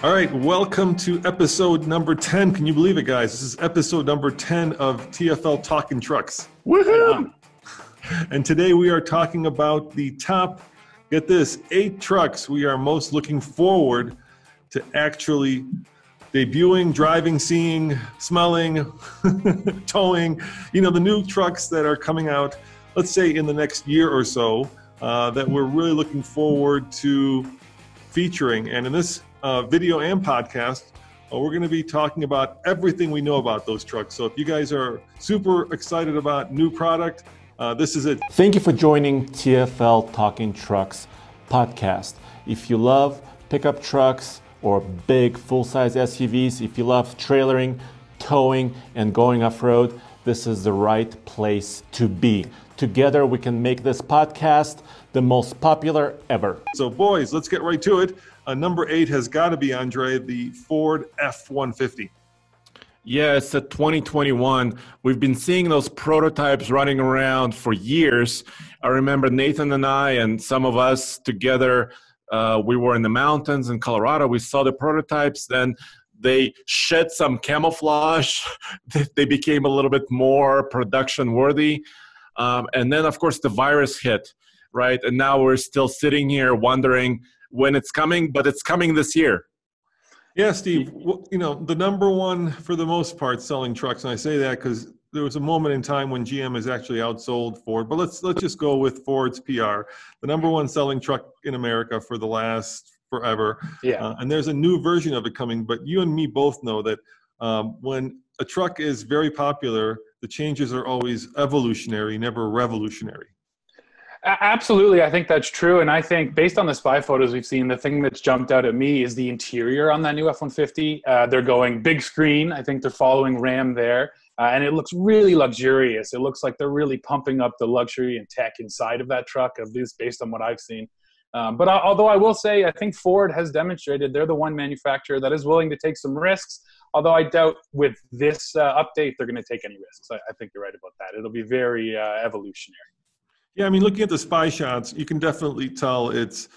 All right, welcome to episode number 10. Can you believe it, guys? This is episode number 10 of TFL Talking Trucks. Woohoo! And today we are talking about the top, get this, eight trucks we are most looking forward to actually debuting, driving, seeing, smelling, towing. You know, the new trucks that are coming out, let's say in the next year or so, uh, that we're really looking forward to featuring. And in this uh, video and podcast, uh, we're going to be talking about everything we know about those trucks. So if you guys are super excited about new product, uh, this is it. Thank you for joining TFL Talking Trucks podcast. If you love pickup trucks or big full size SUVs, if you love trailering, towing, and going off road, this is the right place to be. Together, we can make this podcast the most popular ever. So, boys, let's get right to it. Uh, number eight has got to be Andre, the Ford F 150. Yeah, it's a 2021. We've been seeing those prototypes running around for years. I remember Nathan and I, and some of us together, uh, we were in the mountains in Colorado. We saw the prototypes. Then they shed some camouflage. they became a little bit more production worthy. Um, and then, of course, the virus hit, right? And now we're still sitting here wondering when it's coming, but it's coming this year. Yeah, Steve. You know, the number one for the most part selling trucks, and I say that because there was a moment in time when GM has actually outsold Ford. But let's let's just go with Ford's PR, the number one selling truck in America for the last forever. Yeah. Uh, and there's a new version of it coming. But you and me both know that um, when a truck is very popular, the changes are always evolutionary, never revolutionary. Absolutely, I think that's true, and I think based on the spy photos we've seen, the thing that's jumped out at me is the interior on that new F-150. Uh, they're going big screen. I think they're following Ram there, uh, and it looks really luxurious. It looks like they're really pumping up the luxury and tech inside of that truck, at least based on what I've seen. Um, but I, although I will say, I think Ford has demonstrated they're the one manufacturer that is willing to take some risks. Although I doubt with this uh, update they're going to take any risks. I, I, think you're right about that. It'll be very uh, evolutionary. Yeah, I mean, looking at the spy shots, you can definitely tell it's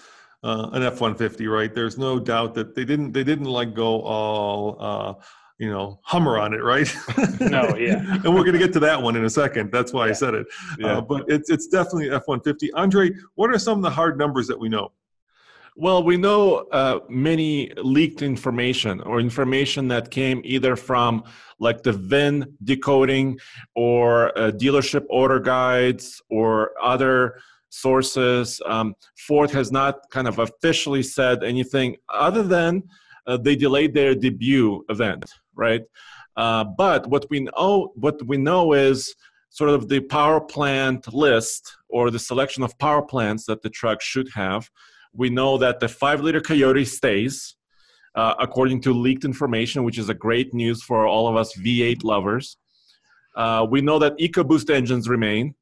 uh, an F one fifty, right? There's no doubt that they didn't they didn't like go all uh, you know Hummer on it, right? No, yeah. and we're going to get to that one in a second. That's why yeah. I said it. Uh, yeah. Uh, but it's it's definitely F one fifty. Andre, what are some of the hard numbers that we know? Well, we know uh, many leaked information or information that came either from like the VIN decoding or uh, dealership order guides or other sources. Um, Ford has not kind of officially said anything other than uh, they delayed their debut event, right? Uh, but what we know, what we know is sort of the power plant list or the selection of power plants that the truck should have we know that the five liter Coyote stays, uh, according to leaked information, which is a great news for all of us V8 lovers. Uh, we know that EcoBoost engines remain.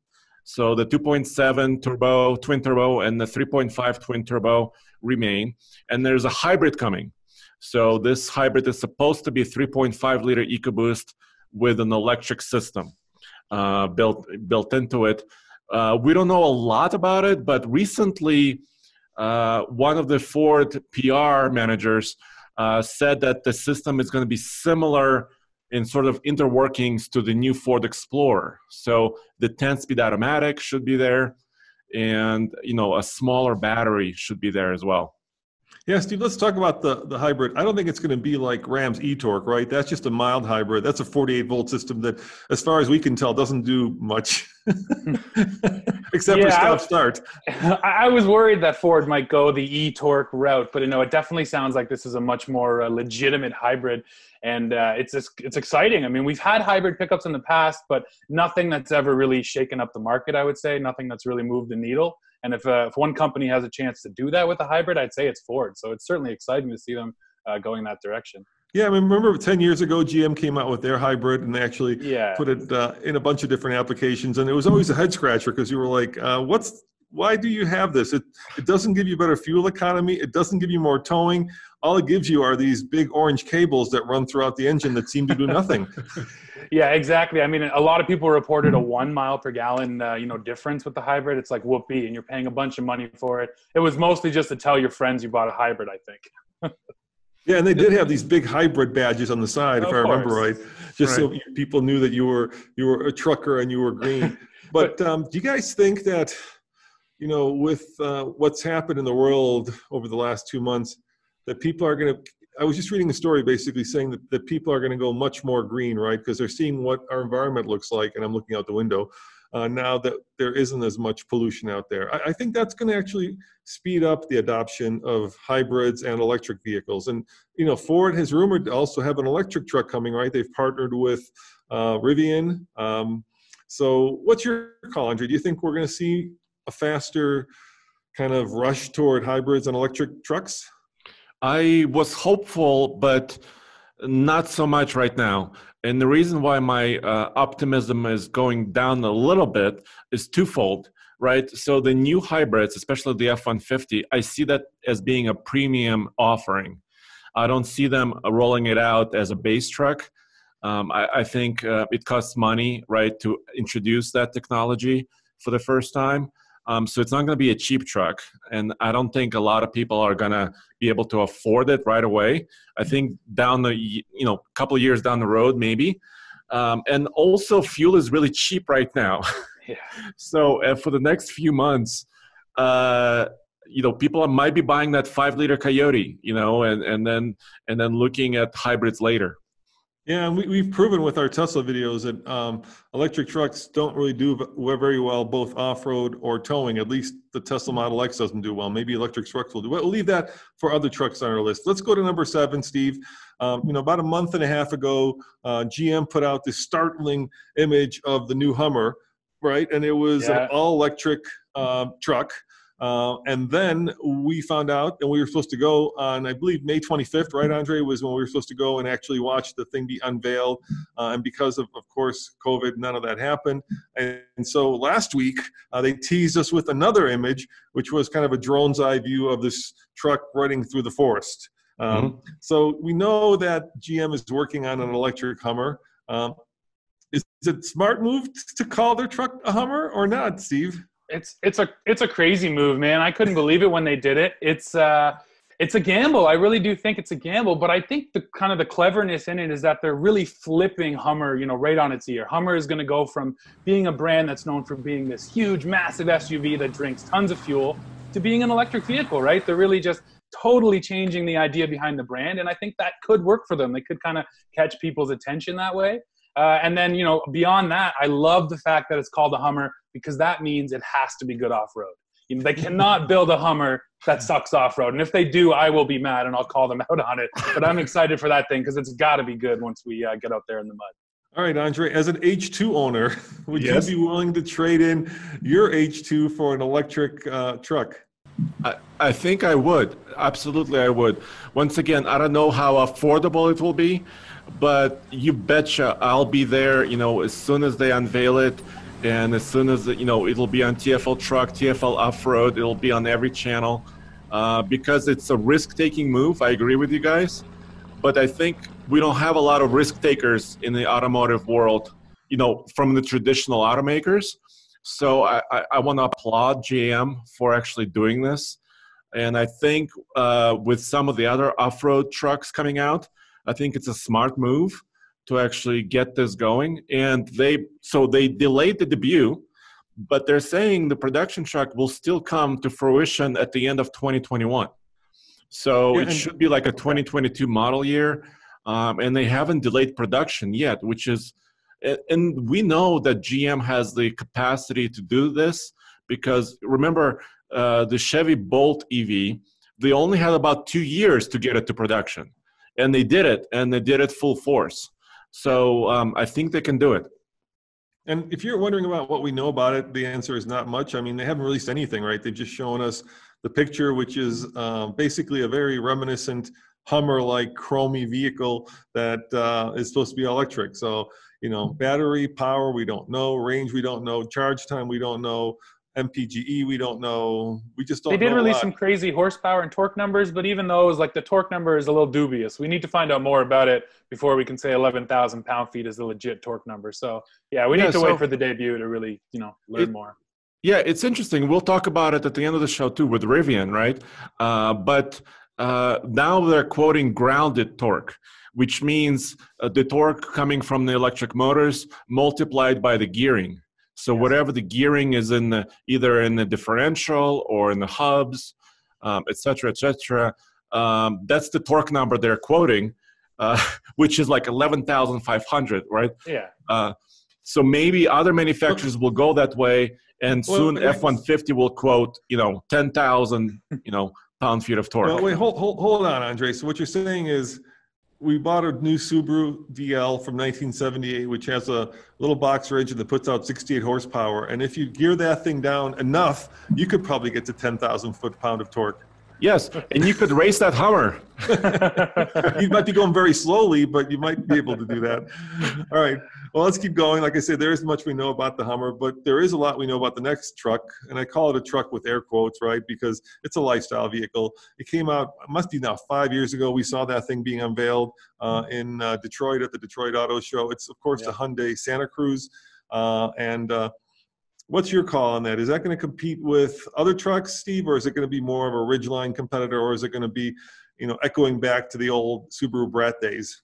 So the 2.7 turbo, twin turbo, and the 3.5 twin turbo remain. And there's a hybrid coming. So this hybrid is supposed to be 3.5 liter EcoBoost with an electric system uh, built built into it. Uh, we don't know a lot about it, but recently uh, one of the Ford PR managers uh, said that the system is going to be similar in sort of interworkings to the new Ford Explorer. So the 10-speed automatic should be there, and you know a smaller battery should be there as well. Yeah, Steve, let's talk about the, the hybrid. I don't think it's going to be like Ram's e-torque, right? That's just a mild hybrid. That's a 48 volt system that, as far as we can tell, doesn't do much except yeah, for stop start. I was worried that Ford might go the e-torque route, but you know, it definitely sounds like this is a much more uh, legitimate hybrid, and uh, it's it's exciting. I mean, we've had hybrid pickups in the past, but nothing that's ever really shaken up the market. I would say nothing that's really moved the needle. And if, uh, if one company has a chance to do that with a hybrid, I'd say it's Ford. So it's certainly exciting to see them uh, going that direction. Yeah, I mean, remember 10 years ago, GM came out with their hybrid and they actually yeah. put it uh, in a bunch of different applications. And it was always a head scratcher because you were like, uh, what's, why do you have this? It, it doesn't give you better fuel economy. It doesn't give you more towing. All it gives you are these big orange cables that run throughout the engine that seem to do nothing. yeah, exactly. I mean, a lot of people reported a one mile per gallon, uh, you know, difference with the hybrid. It's like whoopee, and you're paying a bunch of money for it. It was mostly just to tell your friends you bought a hybrid, I think. Yeah, and they did have these big hybrid badges on the side, if Of I remember right, course. just so people knew that you were you were a trucker and you were green. but um, do you guys think that you know with uh, what's happened in the world over the last two months that people are going to i was just reading a story basically saying that, that people are going to go much more green right because they're seeing what our environment looks like and i'm looking out the window uh, now that there isn't as much pollution out there. I, I think that's going to actually speed up the adoption of hybrids and electric vehicles. And you know ford has rumored to also have an electric truck coming right? They've partnered with uh, rivian. Um, so what's your call andre? Do you think we're going to see a faster kind of rush toward hybrids and electric trucks? I was hopeful, but not so much right now. And the reason why my uh, optimism is going down a little bit is twofold, right? So the new hybrids, especially the F 150, I see that as being a premium offering. I don't see them rolling it out as a base truck. Um, I, I, think uh, it costs money, right, to introduce that technology for the first time. Um, so it's not going to be a cheap truck, and I don't think a lot of people are going to be able to afford it right away. I think down the you know couple of years down the road, maybe. Um, and also, fuel is really cheap right now. Yeah. so uh, for the next few months, uh, you know, people might be buying that five liter Coyote, you know, and and then and then looking at hybrids later. Yeah, and we, we've proven with our Tesla videos that um, electric trucks don't really do very well both off-road or towing. At least the Tesla Model X doesn't do well. Maybe electric trucks will do well. We'll leave that for other trucks on our list. Let's go to number seven, Steve. Um, you know, about a month and a half ago, uh, GM put out this startling image of the new Hummer, right? And it was Yeah. an all-electric uh, truck. Uh, and then we found out, and we were supposed to go on, I believe, May 25th, right, Andre, was when we were supposed to go and actually watch the thing be unveiled. Uh, and because of, of course, COVID, none of that happened. And, and so last week, uh, they teased us with another image, which was kind of a drone's eye view of this truck running through the forest. Um, So we know that GM is working on an electric Hummer. Um, is, is it smart move to call their truck a Hummer or not, Steve? It's it's a it's a crazy move, man. I couldn't believe it when they did it. It's uh it's a gamble. I really do think it's a gamble, but I think the kind of the cleverness in it is that they're really flipping Hummer, you know, right on its ear. Hummer is going to go from being a brand that's known for being this huge, massive SUV that drinks tons of fuel to being an electric vehicle, right? They're really just totally changing the idea behind the brand, and I think that could work for them. They could kind of catch people's attention that way. Uh, and then, you know, beyond that, I love the fact that it's called a Hummer because that means it has to be good off road. You know, they cannot build a Hummer that sucks off road. And if they do, I will be mad and I'll call them out on it. But I'm excited for that thing because it's got to be good once we uh, get out there in the mud. All right, Andre, as an H2 owner, would Yes. you be willing to trade in your H2 for an electric uh, truck? I, I think I would. Absolutely, I would. Once again, I don't know how affordable it will be, but you betcha I'll be there, you know, as soon as they unveil it. And as soon as, you know, it'll be on TFL Truck, TFL Off Road, it'll be on every channel uh, because it's a risk taking move. I agree with you guys. But I think we don't have a lot of risk takers in the automotive world, you know, from the traditional automakers. So I, I, I want to applaud GM for actually doing this. And I think uh, with some of the other off road trucks coming out, I think it's a smart move to actually get this going. And they, so they delayed the debut, but they're saying the production truck will still come to fruition at the end of 2021. So Yeah, it should be like a 2022 model year. Um, and they haven't delayed production yet, which is, and we know that GM has the capacity to do this because remember uh, the Chevy Bolt EV, they only had about two years to get it to production, and they did it, and they did it full force. So um, I think they can do it. And if you're wondering about what we know about it, the answer is not much. I mean, they haven't released anything, right? They've just shown us the picture, which is um, basically a very reminiscent Hummer-like chromy vehicle that uh, is supposed to be electric. So, you know, battery power we don't know, range we don't know, charge time we don't know, MPGE we don't know. We just don't. They did know a release lot. some crazy horsepower and torque numbers, but even those, like the torque number is a little dubious. We need to find out more about it before we can say 11,000 pound feet is the legit torque number. So, yeah, we Yeah, need to so- wait for the debut to really, you know, learn It- more. Yeah, it's interesting. We'll talk about it at the end of the show too with Rivian, right? Uh, but uh, now they're quoting grounded torque, which means uh, the torque coming from the electric motors multiplied by the gearing. So yes. whatever the gearing is in the either in the differential or in the hubs, um, et cetera, et cetera, um, that's the torque number they're quoting, uh, which is like 11,500, right? Yeah. Uh, so maybe other manufacturers will go that way, and well, soon F one fifty will quote you know ten thousand you know pound feet of torque. Well, wait, hold, hold hold on, Andre. So what you're saying is we bought a new Subaru DL from 1978, which has a little boxer engine that puts out 68 horsepower. And if you gear that thing down enough, you could probably get to 10,000 foot pound of torque. Yes, and you could race that Hummer. you might be going very slowly, but you might be able to do that. All right. Well, let's keep going. Like I said, there isn't much we know about the Hummer, but there is a lot we know about the next truck. And I call it a truck with air quotes, right? Because it's a lifestyle vehicle. It came out, it must be now five years ago. We saw that thing being unveiled uh, in uh, Detroit at the Detroit Auto Show. It's, of course, yeah. the Hyundai Santa Cruz. Uh, and uh, What's your call on that? Is that going to compete with other trucks, Steve, or is it going to be more of a Ridgeline competitor, or is it going to be, you know, echoing back to the old Subaru Brat days?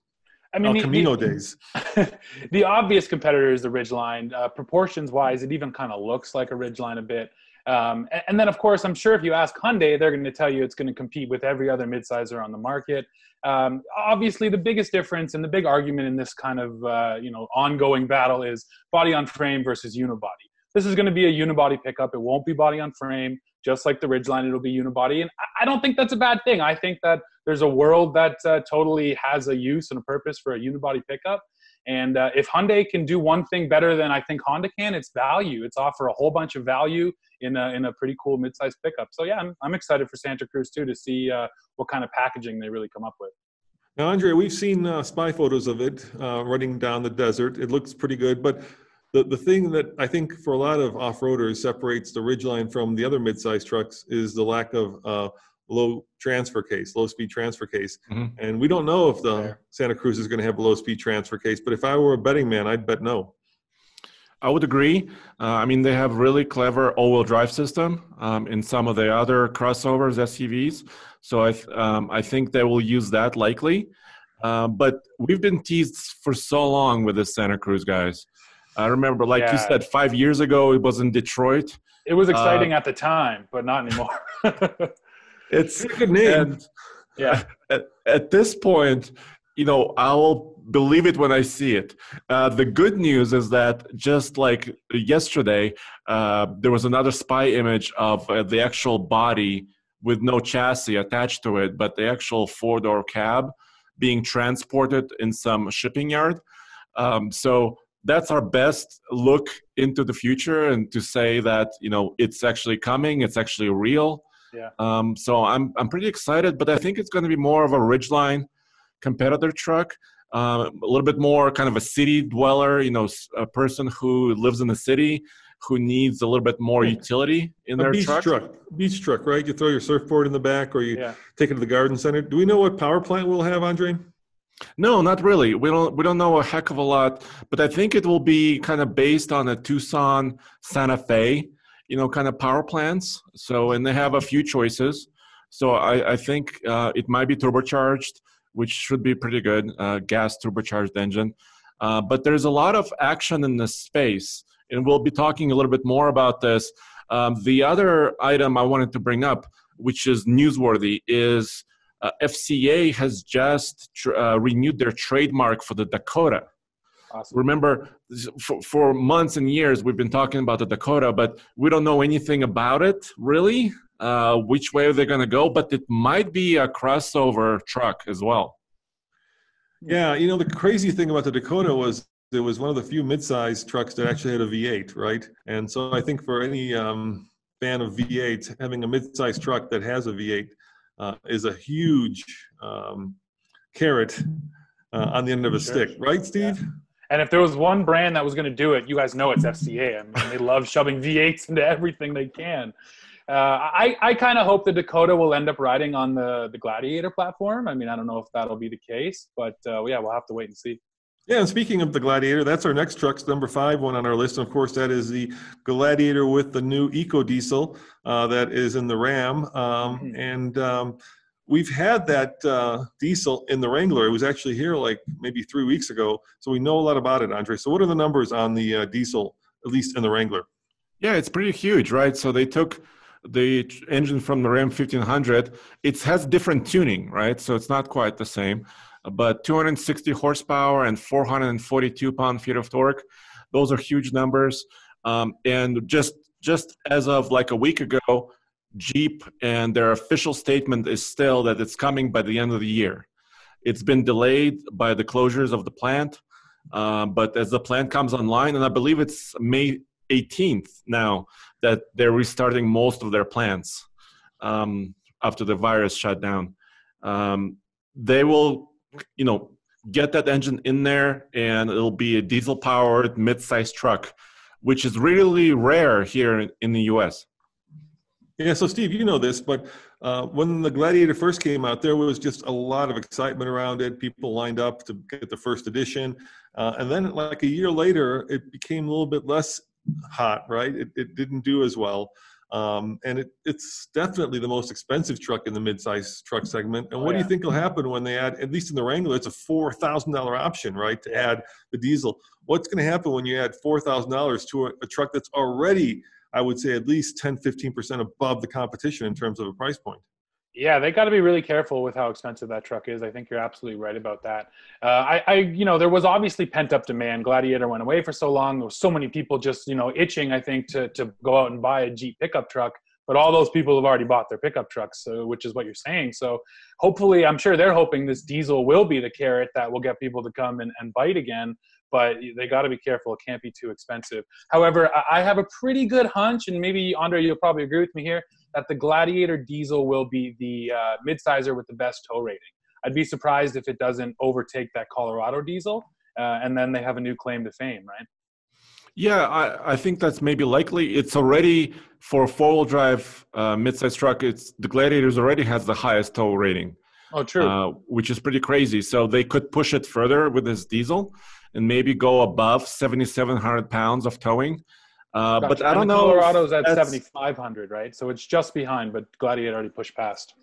I mean, El Camino the, days. the obvious competitor is the Ridgeline. Uh, proportions wise, it even kind of looks like a Ridgeline a bit. Um, and, and, then, of course, I'm sure if you ask Hyundai, they're going to tell you it's going to compete with every other midsizer on the market. Um, obviously, the biggest difference and the big argument in this kind of uh, you know ongoing battle is body on frame versus unibody this is going to be a unibody pickup. It won't be body on frame, just like the Ridgeline. It'll be unibody, and I don't think that's a bad thing. I think that there's a world that uh, totally has a use and a purpose for a unibody pickup. And uh, if Hyundai can do one thing better than I think Honda can, it's value. It's offer a whole bunch of value in a, in a pretty cool midsize pickup. So yeah, I'm, I'm excited for Santa Cruz too to see uh, what kind of packaging they really come up with. Now, Andre, we've seen uh, spy photos of it uh, running down the desert. It looks pretty good, but the, the thing that I think for a lot of off-roaders separates the Ridgeline from the other mid-size trucks is the lack of uh, low transfer case, low speed transfer case. Mm-hmm. And we don't know if the Santa Cruz is going to have a low speed transfer case, but if I were a betting man, I'd bet no. I would agree. Uh, I mean, they have really clever all-wheel drive system um, in some of the other crossovers, SUVs. So I, th- um, I think they will use that likely. Uh, but we've been teased for so long with the Santa Cruz guys. I remember, like yeah. you said, five years ago it was in Detroit. It was exciting uh, at the time, but not anymore. it's a good name. yeah. At, at, this point, you know, I'll believe it when I see it. Uh, the good news is that just like yesterday, uh, there was another spy image of uh, the actual body with no chassis attached to it, but the actual four door cab being transported in some shipping yard. Um, so that's our best look into the future and to say that you know it's actually coming it's actually real yeah um, so i'm i'm pretty excited but i think it's going to be more of a ridgeline competitor truck uh, a little bit more kind of a city dweller you know a person who lives in the city who needs a little bit more utility in a their beach truck. truck. Beach truck, right? You throw your surfboard in the back, or you yeah. take it to the garden center. Do we know what power plant we'll have, Andre? No, not really. We don't we don't know a heck of a lot, but I think it will be kind of based on a Tucson Santa Fe, you know, kind of power plants. So and they have a few choices. So I, I think uh, it might be turbocharged, which should be pretty good, uh, gas turbocharged engine. Uh, but there's a lot of action in this space, and we'll be talking a little bit more about this. Um, the other item I wanted to bring up, which is newsworthy, is uh, FCA has just tr- uh, renewed their trademark for the Dakota. Awesome. Remember, for, for, months and years, we've been talking about the Dakota, but we don't know anything about it really, uh, which way they're going to go, but it might be a crossover truck as well. Yeah, you know, the crazy thing about the Dakota was it was one of the few mid-sized trucks that actually had a V8, right? And so I think for any um, fan of V8, having a mid-sized truck that has a V8 uh, is a huge um, carrot uh, on the end of a stick, right, Steve? Yeah. And if there was one brand that was going to do it, you guys know it's FCA. I mean, they love shoving V8s into everything they can. Uh, I, I kind of hope the Dakota will end up riding on the, the Gladiator platform. I mean, I don't know if that'll be the case, but uh, yeah, we'll have to wait and see. Yeah, and speaking of the Gladiator, that's our next truck's number five one on our list. And of course, that is the Gladiator with the new Eco Diesel uh, that is in the Ram. Um, mm-hmm. And um, we've had that uh, diesel in the Wrangler. It was actually here like maybe three weeks ago, so we know a lot about it, Andre. So, what are the numbers on the uh, diesel, at least in the Wrangler? Yeah, it's pretty huge, right? So they took the engine from the Ram 1500. It has different tuning, right? So it's not quite the same, but 260 horsepower and 442 pound-feet of torque. Those are huge numbers. Um, and just just as of like a week ago, Jeep and their official statement is still that it's coming by the end of the year. It's been delayed by the closures of the plant, uh, but as the plant comes online, and I believe it's May 18th now that they're restarting most of their plants um, after the virus shut down. Um, they will, you know, get that engine in there, and it'll be a diesel-powered mid-sized truck, which is really rare here in the U.S. Yeah, so Steve, you know this, but uh, when the Gladiator first came out, there was just a lot of excitement around it. People lined up to get the first edition. Uh, and then, like a year later, it became a little bit less hot, right? It, it didn't do as well. Um, and it, it's definitely the most expensive truck in the midsize truck segment. And what oh, yeah. do you think will happen when they add, at least in the Wrangler, it's a $4,000 option, right, to add the diesel. What's going to happen when you add $4,000 to a, a truck that's already I would say at least 10, 15% above the competition in terms of a price point. Yeah, they got to be really careful with how expensive that truck is. I think you're absolutely right about that. Uh, I, I, you know, there was obviously pent up demand. Gladiator went away for so long. There so many people just, you know, itching. I think to to go out and buy a Jeep pickup truck. But all those people have already bought their pickup trucks, so, which is what you're saying. So hopefully, I'm sure they're hoping this diesel will be the carrot that will get people to come and, and bite again but they got to be careful. It can't be too expensive. However, I have a pretty good hunch, and maybe Andre, you'll probably agree with me here, that the Gladiator diesel will be the uh, midsizer with the best tow rating. I'd be surprised if it doesn't overtake that Colorado diesel, uh, and then they have a new claim to fame, right? Yeah, I, I think that's maybe likely. It's already for a four-wheel drive uh, midsize truck. It's the Gladiators already has the highest tow rating. Oh, true. Uh, which is pretty crazy. So they could push it further with this diesel and maybe go above 7,700 pounds of towing. Uh, gotcha. but I don't know. Colorado's at 7,500, right? So it's just behind, but Gladiator already pushed past.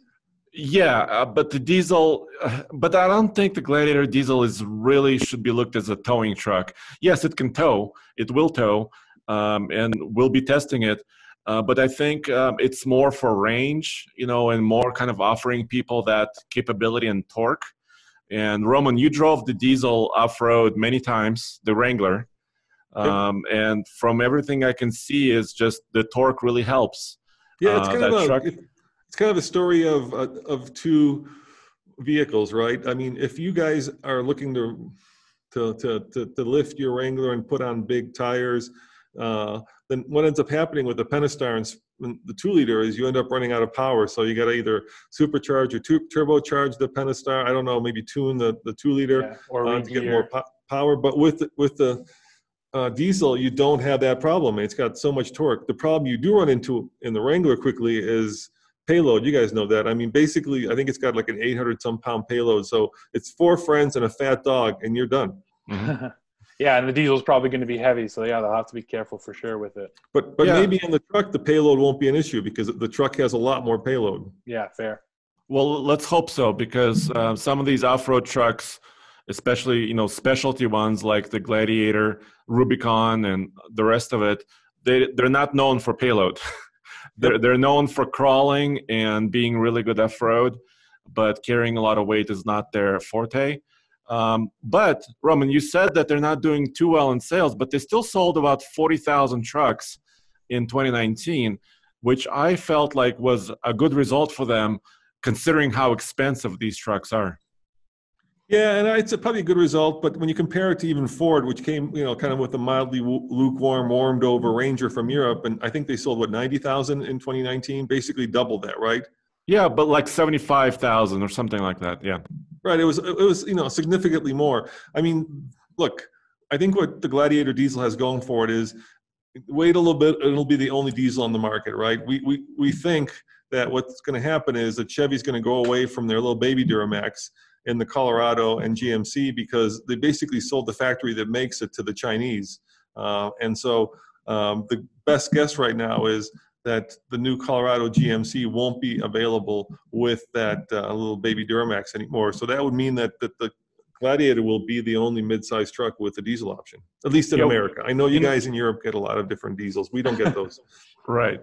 Yeah, uh, but the diesel, uh, but I don't think the Gladiator diesel is really should be looked as a towing truck. Yes, it can tow, it will tow, um, and we'll be testing it. Uh, but I think um, it's more for range, you know, and more kind of offering people that capability and torque. And Roman, you drove the diesel off road many times, the Wrangler. Um, yep. And from everything I can see, is just the torque really helps. Yeah, it's uh, kind uh, of a, truck. it's kind of a story of uh, of two vehicles, right? I mean, if you guys are looking to to to to, to lift your Wrangler and put on big tires, uh, then what ends up happening with the Pentastar and the two liter is you end up running out of power. So you got to either supercharge or tu- turbocharge the Pentastar. I don't know, maybe tune the, the two liter yeah, uh, to get more po- power. But with the, with the uh, diesel, you don't have that problem. It's got so much torque. The problem you do run into in the Wrangler quickly is payload. You guys know that. I mean, basically, I think it's got like an 800 some pound payload. So it's four friends and a fat dog, and you're done. Mm-hmm. Yeah, and the diesel is probably going to be heavy, so yeah, they'll have to be careful for sure with it. But but yeah. maybe in the truck the payload won't be an issue because the truck has a lot more payload. Yeah, fair. Well, let's hope so because uh, some of these off-road trucks, especially you know specialty ones like the Gladiator, Rubicon, and the rest of it, they they're not known for payload. they're they're known for crawling and being really good off-road, but carrying a lot of weight is not their forte. Um, but Roman, you said that they're not doing too well in sales, but they still sold about 40,000 trucks in 2019, which I felt like was a good result for them considering how expensive these trucks are. Yeah, and it's a, probably a good result, but when you compare it to even Ford, which came, you know, kind of with a mildly lukewarm, warmed over Ranger from Europe, and I think they sold what 90,000 in 2019, basically double that, right? Yeah, but like 75,000 or something like that. Yeah. Right. It was it was you know significantly more. I mean, look, I think what the Gladiator diesel has going for it is wait a little bit, it'll be the only diesel on the market, right? We we we think that what's going to happen is that Chevy's going to go away from their little baby Duramax in the Colorado and GMC because they basically sold the factory that makes it to the Chinese, uh, and so um, the best guess right now is that the new Colorado GMC won't be available with that uh, little baby Duramax anymore. So that would mean that, that the Gladiator will be the only mid-sized truck with a diesel option, at least in America. I know you guys in Europe get a lot of different diesels. We don't get those. right.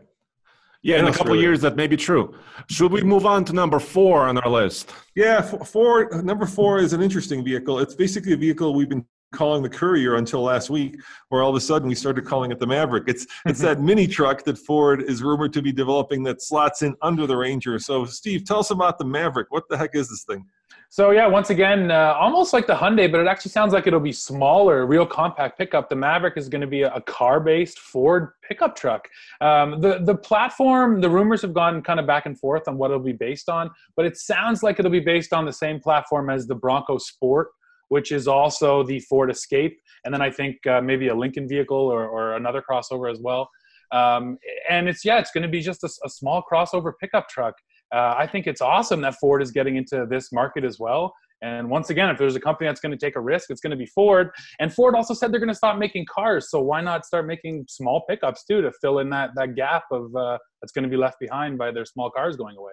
Yeah, in, a couple years that may be true. Should we move on to number four on our list? Yeah, four. Number four is an interesting vehicle. It's basically a vehicle we've been calling the Courier until last week, where all of a sudden we started calling it the Maverick. It's it's that mini truck that Ford is rumored to be developing that slots in under the Ranger. So, Steve, tell us about the Maverick. What the heck is this thing? So yeah, once again, uh, almost like the Hyundai, but it actually sounds like it'll be smaller, real compact pickup. The Maverick is going to be a, car-based Ford pickup truck. Um, the the platform, the rumors have gone kind of back and forth on what it'll be based on, but it sounds like it'll be based on the same platform as the Bronco Sport, which is also the Ford Escape, and then I think uh, maybe a Lincoln vehicle or, or another crossover as well. Um, and it's yeah, it's going to be just a, a small crossover pickup truck uh, I think it's awesome that Ford is getting into this market as well. And once again, if there's a company that's going to take a risk, it's going to be Ford. And Ford also said they're going to stop making cars, so why not start making small pickups too to fill in that that gap of uh, that's going to be left behind by their small cars going away.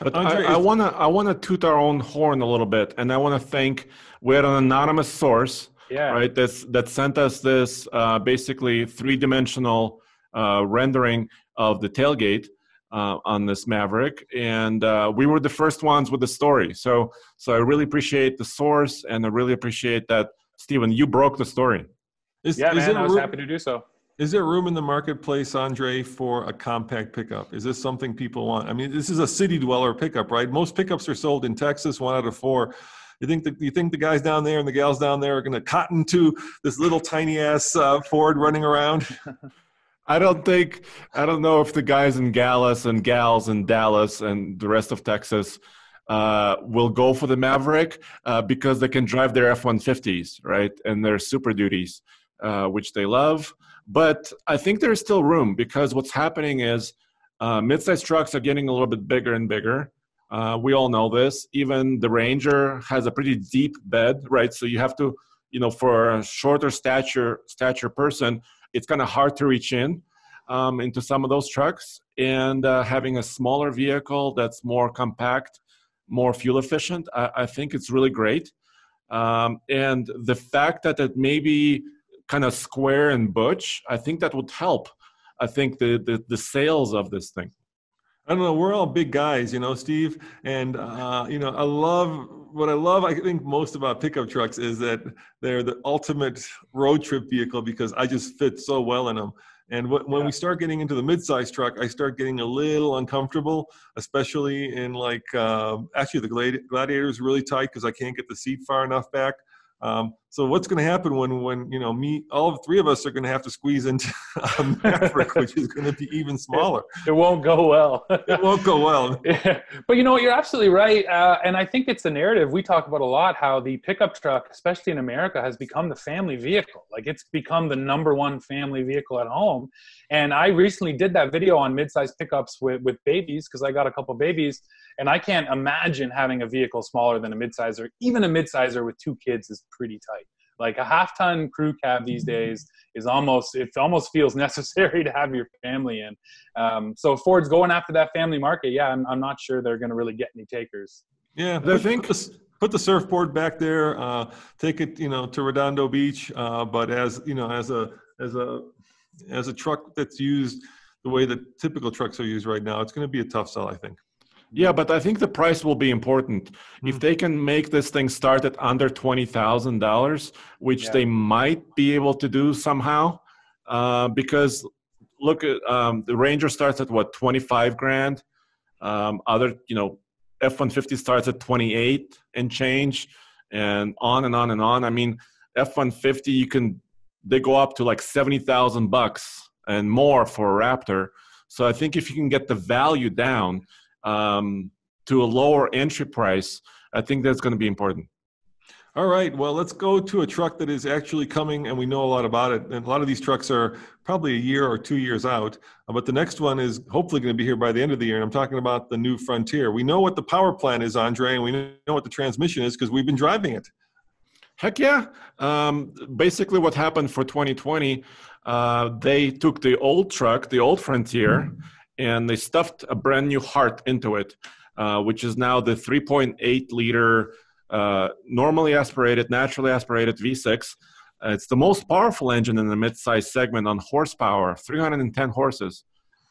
But I want to I want to toot our own horn a little bit, and I want to thank we had an anonymous source, yeah. right? That's that sent us this uh, basically three dimensional uh, rendering of the tailgate uh, on this Maverick, and uh, we were the first ones with the story. So, so I really appreciate the source, and I really appreciate that, Stephen, you broke the story. Is, yeah, is man, I was room, happy to do so. Is there room in the marketplace, Andre, for a compact pickup? Is this something people want? I mean, this is a city dweller pickup, right? Most pickups are sold in Texas, one out of four. You think the, you think the guys down there and the gals down there are going to cotton to this little tiny ass uh, Ford running around? I don't think I don't know if the guys in Dallas and gals in Dallas and the rest of Texas uh, will go for the Maverick uh, because they can drive their F-150s, right, and their Super Duties, uh, which they love. But I think there's still room because what's happening is uh, mid-size trucks are getting a little bit bigger and bigger. Uh, we all know this. Even the Ranger has a pretty deep bed, right? So you have to, you know, for a shorter stature stature person, it's kind of hard to reach in um, into some of those trucks. And uh, having a smaller vehicle that's more compact, more fuel efficient, I, I think it's really great. Um, and the fact that it may be kind of square and butch, I think that would help. I think the, the, the sales of this thing. I don't know. We're all big guys, you know, Steve. And, uh, you know, I love what I love, I think, most about pickup trucks is that they're the ultimate road trip vehicle because I just fit so well in them. And when yeah. we start getting into the mid-size truck, I start getting a little uncomfortable, especially in like, uh, actually, the Gladiator is really tight because I can't get the seat far enough back. Um, so what's going to happen when when you know me all three of us are going to have to squeeze into a Maverick, which is going to be even smaller. It, it won't go well. it won't go well. Yeah. But you know what? You're absolutely right, uh, and I think it's a narrative we talk about a lot. How the pickup truck, especially in America, has become the family vehicle. Like it's become the number one family vehicle at home. And I recently did that video on mid-size pickups with with babies because I got a couple babies and I can't imagine having a vehicle smaller than a midsizer. Even a midsizer with two kids is pretty tight. Like a half ton crew cab these days is almost, it almost feels necessary to have your family in. Um, so Ford's going after that family market. Yeah, I'm, I'm not sure they're going to really get any takers. Yeah, I think. Put the surfboard back there. Uh, take it, you know, to Redondo Beach. Uh, but as you know, as a as a as a truck that's used the way that typical trucks are used right now, it's going to be a tough sell, I think. Yeah, but I think the price will be important. Mm-hmm. If they can make this thing start at under twenty thousand dollars, which yeah. they might be able to do somehow, uh, because look at um, the Ranger starts at what twenty five grand. Um, other, you know, F one fifty starts at twenty eight and change, and on and on and on. I mean, F one fifty you can they go up to like seventy thousand bucks and more for a Raptor. So I think if you can get the value down um, to a lower entry price, I think that's going to be important. All right. Well, let's go to a truck that is actually coming, and we know a lot about it. And a lot of these trucks are probably a year or two years out. Uh, but the next one is hopefully going to be here by the end of the year. And I'm talking about the new Frontier. We know what the power plant is, Andre, and we know what the transmission is because we've been driving it. Heck yeah. Um, basically, what happened for 2020, uh, they took the old truck, the old Frontier, and they stuffed a brand new heart into it, uh, which is now the 3.8 liter, uh, normally aspirated, naturally aspirated V6. Uh, it's the most powerful engine in the mid-size segment on horsepower, 310 horses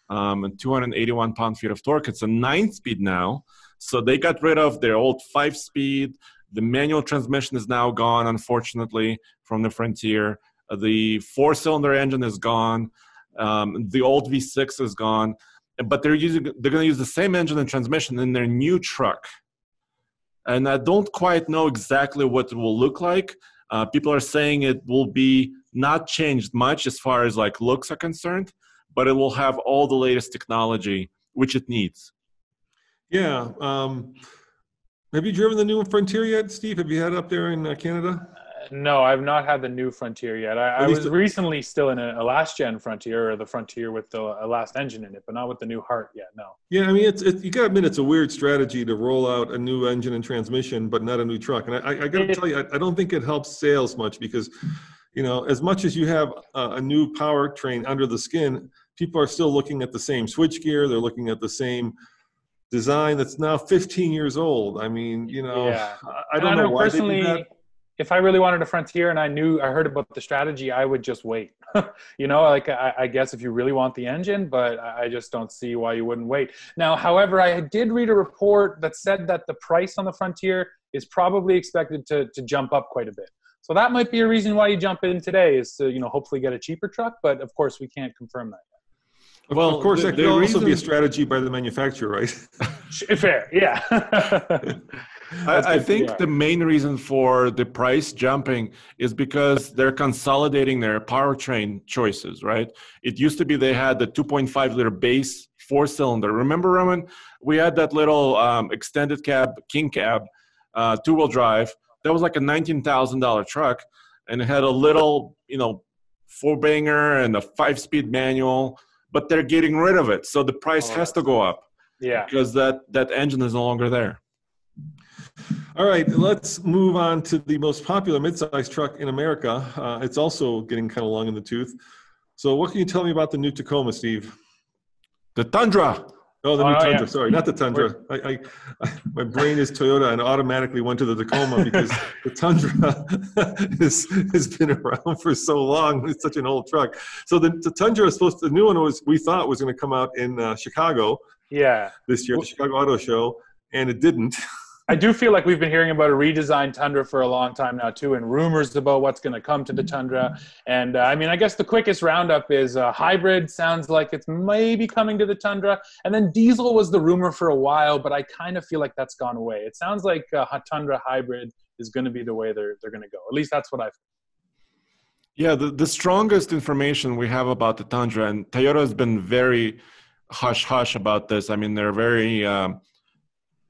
um, and 281 pound-feet of torque. It's a nine-speed now, so they got rid of their old five-speed. The manual transmission is now gone, unfortunately, from the Frontier. The four-cylinder engine is gone. Um, the old V6 is gone, but they're using they're going to use the same engine and transmission in their new truck. And I don't quite know exactly what it will look like. Uh, people are saying it will be not changed much as far as like looks are concerned, but it will have all the latest technology which it needs. Yeah. Um, have you driven the new Frontier yet, Steve? Have you had it up there in uh, Canada? No, I've not had the new Frontier yet. I, I was recently still in a, a, last gen Frontier or the Frontier with the last engine in it, but not with the new heart yet. No. Yeah, I mean, it's, you got to admit it's a weird strategy to roll out a new engine and transmission, but not a new truck. And I, I, I got to tell you, I, I, don't think it helps sales much because, you know, as much as you have a, a new powertrain under the skin, people are still looking at the same switchgear. They're looking at the same design that's now 15 years old. I mean, you know, yeah. I, don't know, know why they do that if I really wanted a frontier and I knew I heard about the strategy, I would just wait. you know, like I, I, guess if you really want the engine, but I just don't see why you wouldn't wait. Now, however, I did read a report that said that the price on the frontier is probably expected to to jump up quite a bit. So that might be a reason why you jump in today is to you know hopefully get a cheaper truck. But of course, we can't confirm that. Yet. Well, of course, the, that could also reason... be a strategy by the manufacturer, right? Fair, yeah. I, I, think yeah. the main reason for the price jumping is because they're consolidating their powertrain choices, right? It used to be they had the 2.5 liter base four cylinder. Remember, Roman? We had that little um, extended cab, king cab, uh, two wheel drive. That was like a $19,000 truck, and it had a little, you know, four banger and a five speed manual, but they're getting rid of it. So the price oh, has to go up. Yeah. Because that, that engine is no longer there. All right, let's move on to the most popular midsize truck in America. Uh, it's also getting kind of long in the tooth. So, what can you tell me about the new Tacoma, Steve? The Tundra. Oh, the oh, new Tundra. Yeah. Sorry, not the Tundra. I, I, I, my brain is Toyota and automatically went to the Tacoma because the Tundra has, has been around for so long. It's such an old truck. So the, the Tundra is supposed to, the new one was, we thought was going to come out in uh, Chicago. Yeah. This year, the Chicago Auto Show, and it didn't. I do feel like we've been hearing about a redesigned Tundra for a long time now too, and rumors about what's going to come to the Tundra. And uh, I mean, I guess the quickest roundup is uh, hybrid. Sounds like it's maybe coming to the Tundra, and then diesel was the rumor for a while, but I kind of feel like that's gone away. It sounds like uh, Tundra hybrid is going to be the way they're they're going to go. At least that's what I've. Yeah, the, the strongest information we have about the Tundra, and Toyota has been very hush hush about this. I mean, they're very. Um,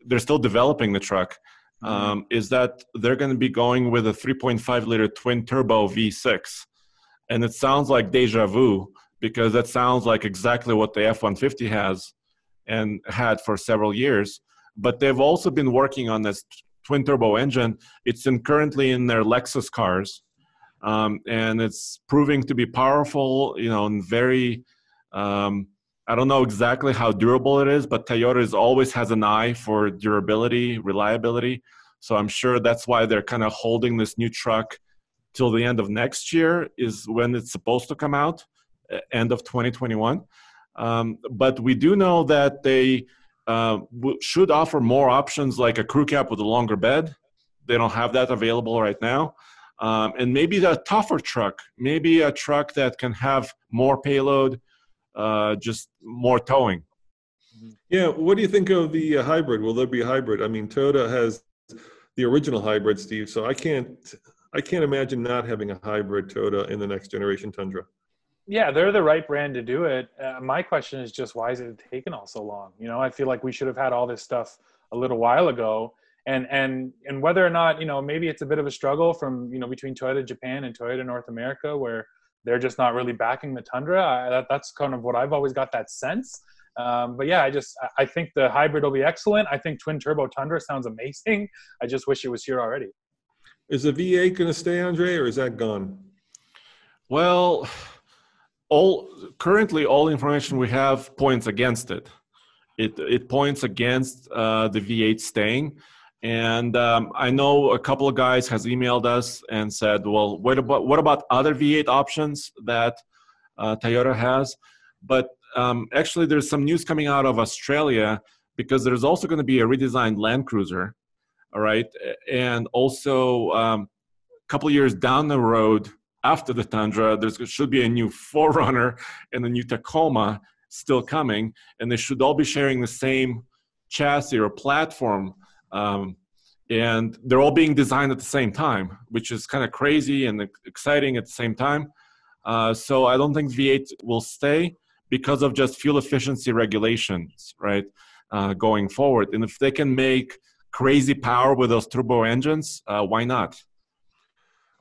they're still developing the truck. Mm-hmm. Um, is that they're going to be going with a 3.5 liter twin turbo V6, and it sounds like deja vu because that sounds like exactly what the F-150 has and had for several years. But they've also been working on this twin turbo engine. It's in, currently in their Lexus cars, um, and it's proving to be powerful. You know, and very um, I don't know exactly how durable it is, but Toyota is always has an eye for durability, reliability. So I'm sure that's why they're kind of holding this new truck till the end of next year is when it's supposed to come out, end of 2021. Um, but we do know that they uh, should offer more options like a crew cab with a longer bed. They don't have that available right now. Um, and maybe a tougher truck, maybe a truck that can have more payload, uh, just more towing. Yeah, what do you think of the uh, hybrid? Will there be a hybrid? I mean, Toyota has the original hybrid, Steve. So I can't, I can't imagine not having a hybrid Toyota in the next generation Tundra. Yeah, they're the right brand to do it. Uh, my question is just why is it taking all so long? You know, I feel like we should have had all this stuff a little while ago. And and and whether or not you know maybe it's a bit of a struggle from you know between Toyota Japan and Toyota North America where they're just not really backing the Tundra. I, that, that's kind of what I've always got that sense. Um, but yeah, I just I think the hybrid will be excellent. I think twin turbo Tundra sounds amazing. I just wish it was here already. Is the V8 going to stay, Andre, or is that gone? Well, all currently all information we have points against it. It it points against uh, the V8 staying. And um, I know a couple of guys has emailed us and said, "Well, what about what about other V8 options that uh, Toyota has?" But um, actually, there's some news coming out of Australia because there's also going to be a redesigned Land Cruiser, all right, and also um, a couple years down the road after the Tundra, there should be a new 4Runner and a new Tacoma still coming, and they should all be sharing the same chassis or platform. Um, and they're all being designed at the same time, which is kind of crazy and exciting at the same time. Uh, so I don't think V8 will stay because of just fuel efficiency regulations, right? Uh, going forward, and if they can make crazy power with those turbo engines, uh, why not?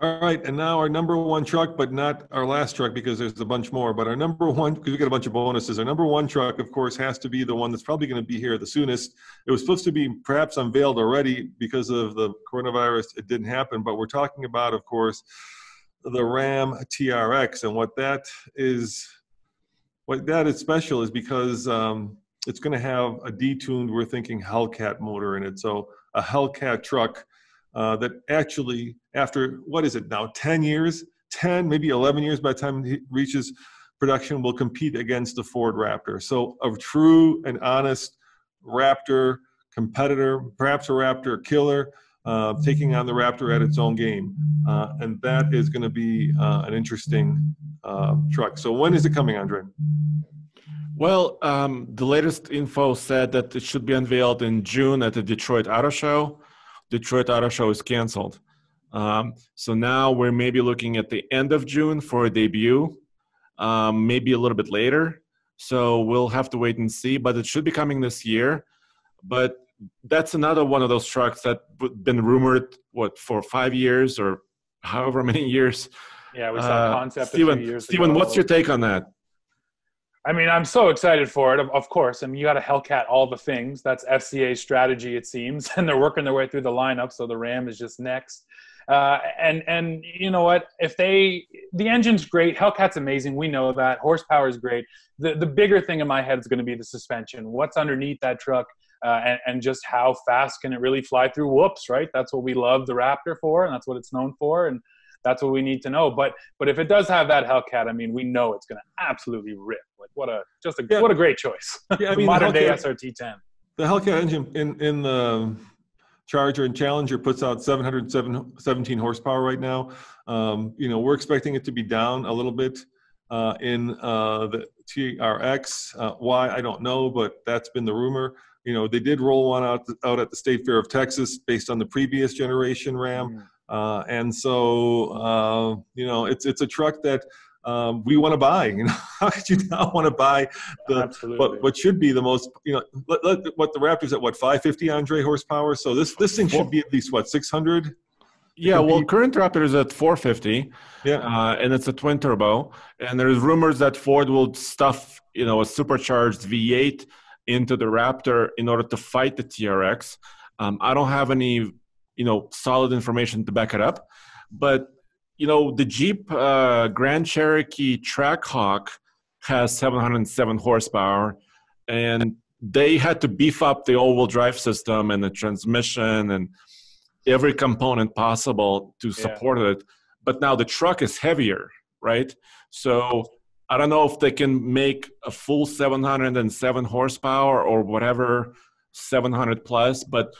All right, and now our number one truck, but not our last truck because there's a bunch more. But our number one, because we got a bunch of bonuses. Our number one truck, of course, has to be the one that's probably going to be here the soonest. It was supposed to be perhaps unveiled already because of the coronavirus. It didn't happen, but we're talking about, of course, the Ram TRX, and what that is. What that is special is because um, it's going to have a detuned, we're thinking Hellcat motor in it. So a Hellcat truck uh, that actually, after what is it now, 10 years, 10, maybe 11 years by the time it reaches production, will compete against the Ford Raptor. So a true and honest Raptor competitor, perhaps a Raptor killer. Uh, taking on the Raptor at its own game. Uh, and that is going to be uh, an interesting uh, truck. So, when is it coming, Andre? Well, um, the latest info said that it should be unveiled in June at the Detroit Auto Show. Detroit Auto Show is canceled. Um, so now we're maybe looking at the end of June for a debut, um, maybe a little bit later. So we'll have to wait and see, but it should be coming this year. But that's another one of those trucks that been rumored what for five years or however many years. Yeah, we saw uh, concept. Stephen, Stephen, what's your take on that? I mean, I'm so excited for it. Of, of course, I mean, you got to Hellcat all the things. That's FCA's strategy, it seems, and they're working their way through the lineup. So the Ram is just next. Uh, and and you know what? If they the engine's great, Hellcat's amazing. We know that horsepower is great. The the bigger thing in my head is going to be the suspension. What's underneath that truck? Uh, and, and, just how fast can it really fly through whoops, right? That's what we love the Raptor for, and that's what it's known for. And that's what we need to know. But but if it does have that Hellcat, I mean, we know it's going to absolutely rip. Like what a just a yeah. what a great choice. Yeah, I mean, modern day SRT10. The Hellcat engine in in the Charger and Challenger puts out 717 horsepower right now. Um, you know, we're expecting it to be down a little bit uh, in uh, the TRX. Uh, why I don't know, but that's been the rumor. You know, they did roll one out out at the State Fair of Texas based on the previous generation Ram. Uh, and so, uh, you know, it's it's a truck that um, we want to buy. You know, how could you not want to buy the what, what should be the most you know let, let, what the Raptors at what 550 Andre horsepower? So this this thing should be at least what 600. Yeah, well, current Raptor is at 450. Yeah, uh, and it's a twin turbo. And there's rumors that Ford will stuff you know a supercharged V8 into the Raptor in order to fight the TRX. Um, I don't have any you know solid information to back it up. But you know the jeep uh, grand cherokee trackhawk has 707 horsepower and they had to beef up the all-wheel drive system and the transmission and every component possible to support yeah. it. But now the truck is heavier right? So i don't know if they can make a full 707 horsepower or whatever 700 plus but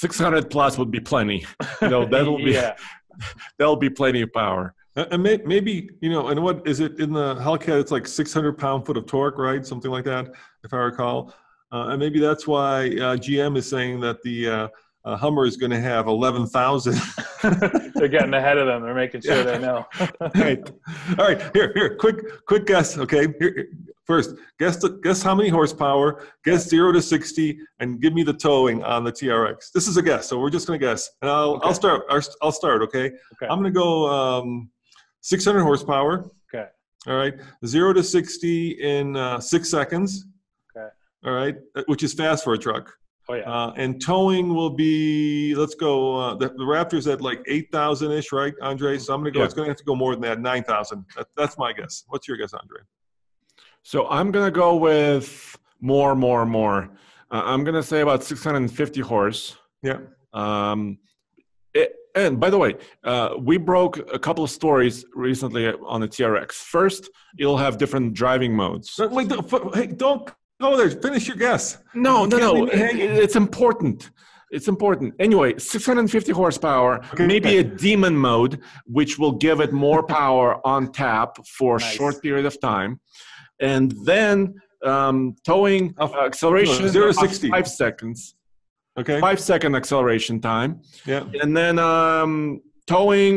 600 plus would be plenty. You know, that'll be yeah. that'll be plenty of power. And maybe you know, and what is it in the Hellcat? It's like 600 pound foot of torque, right? Something like that, if I recall. Uh, and maybe that's why uh, GM is saying that the uh, uh, Hummer is going to have 11,000. They're getting ahead of them. They're making sure yeah. they know. right. All right. Here, here. Quick, quick guess. Okay. Here, first, guess the, guess how many horsepower. Guess zero to 60, and give me the towing on the TRX. This is a guess, so we're just going to guess. And I'll okay. I'll start. I'll start. Okay. Okay. I'm going to go um, 600 horsepower. Okay. All right. Zero to 60 in uh, six seconds. Okay. All right, which is fast for a truck. Oh yeah. Uh, and towing will be, let's go, uh, the, the Raptor's at like 8,000 ish, right, Andre? So I'm going to go, Yeah. it's going to have to go more than that, 9,000. That, that's my guess. What's your guess, Andre? So I'm gonna go with more, more, more. Uh, I'm gonna say about 650 horse. Yeah. Um, it, and by the way, uh, we broke a couple of stories recently on the TRX. First, it'll have different driving modes. Wait, don't, hey, don't go there. Finish your guess. No, no, no. leave me hanging. it- It's important. It's important. Anyway, 650 horsepower, Okay. maybe a demon mode, which will give it more power on tap for a short period of time. And then um, towing Of- uh, acceleration zero 60. five seconds, Okay. five second acceleration time. Yeah. And then um, towing,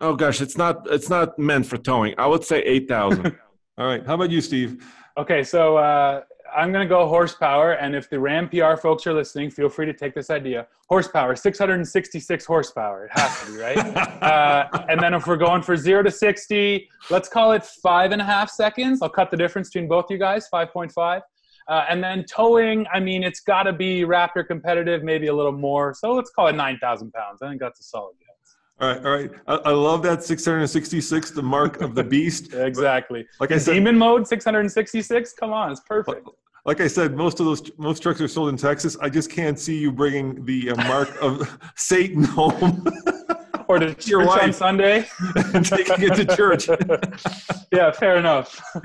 oh gosh, it's not it's not meant for towing. I would say 8,000. All right. How about you, Steve? Okay, so uh, I'm going to go horsepower, and if the Ram PR folks are listening, feel free to take this idea. Horsepower, 666 horsepower. It has to be, right? uh, and then if we're going for zero to 60, let's call it five and a half seconds. I'll cut the difference between both you guys, 5.5. Uh, and then towing, I mean, it's got to be Raptor competitive, maybe a little more. So let's call it 9,000 pounds. I think that's a solid guess. All right. All right. I, I love that 666, the mark of the beast. Exactly. Like I said, Demon mode, 666. Come on, it's perfect. like I said, most of those most trucks are sold in Texas. I just can't see you bringing the uh, mark of Satan home Or to Your church on. Sunday. taking it to church. yeah, fair enough.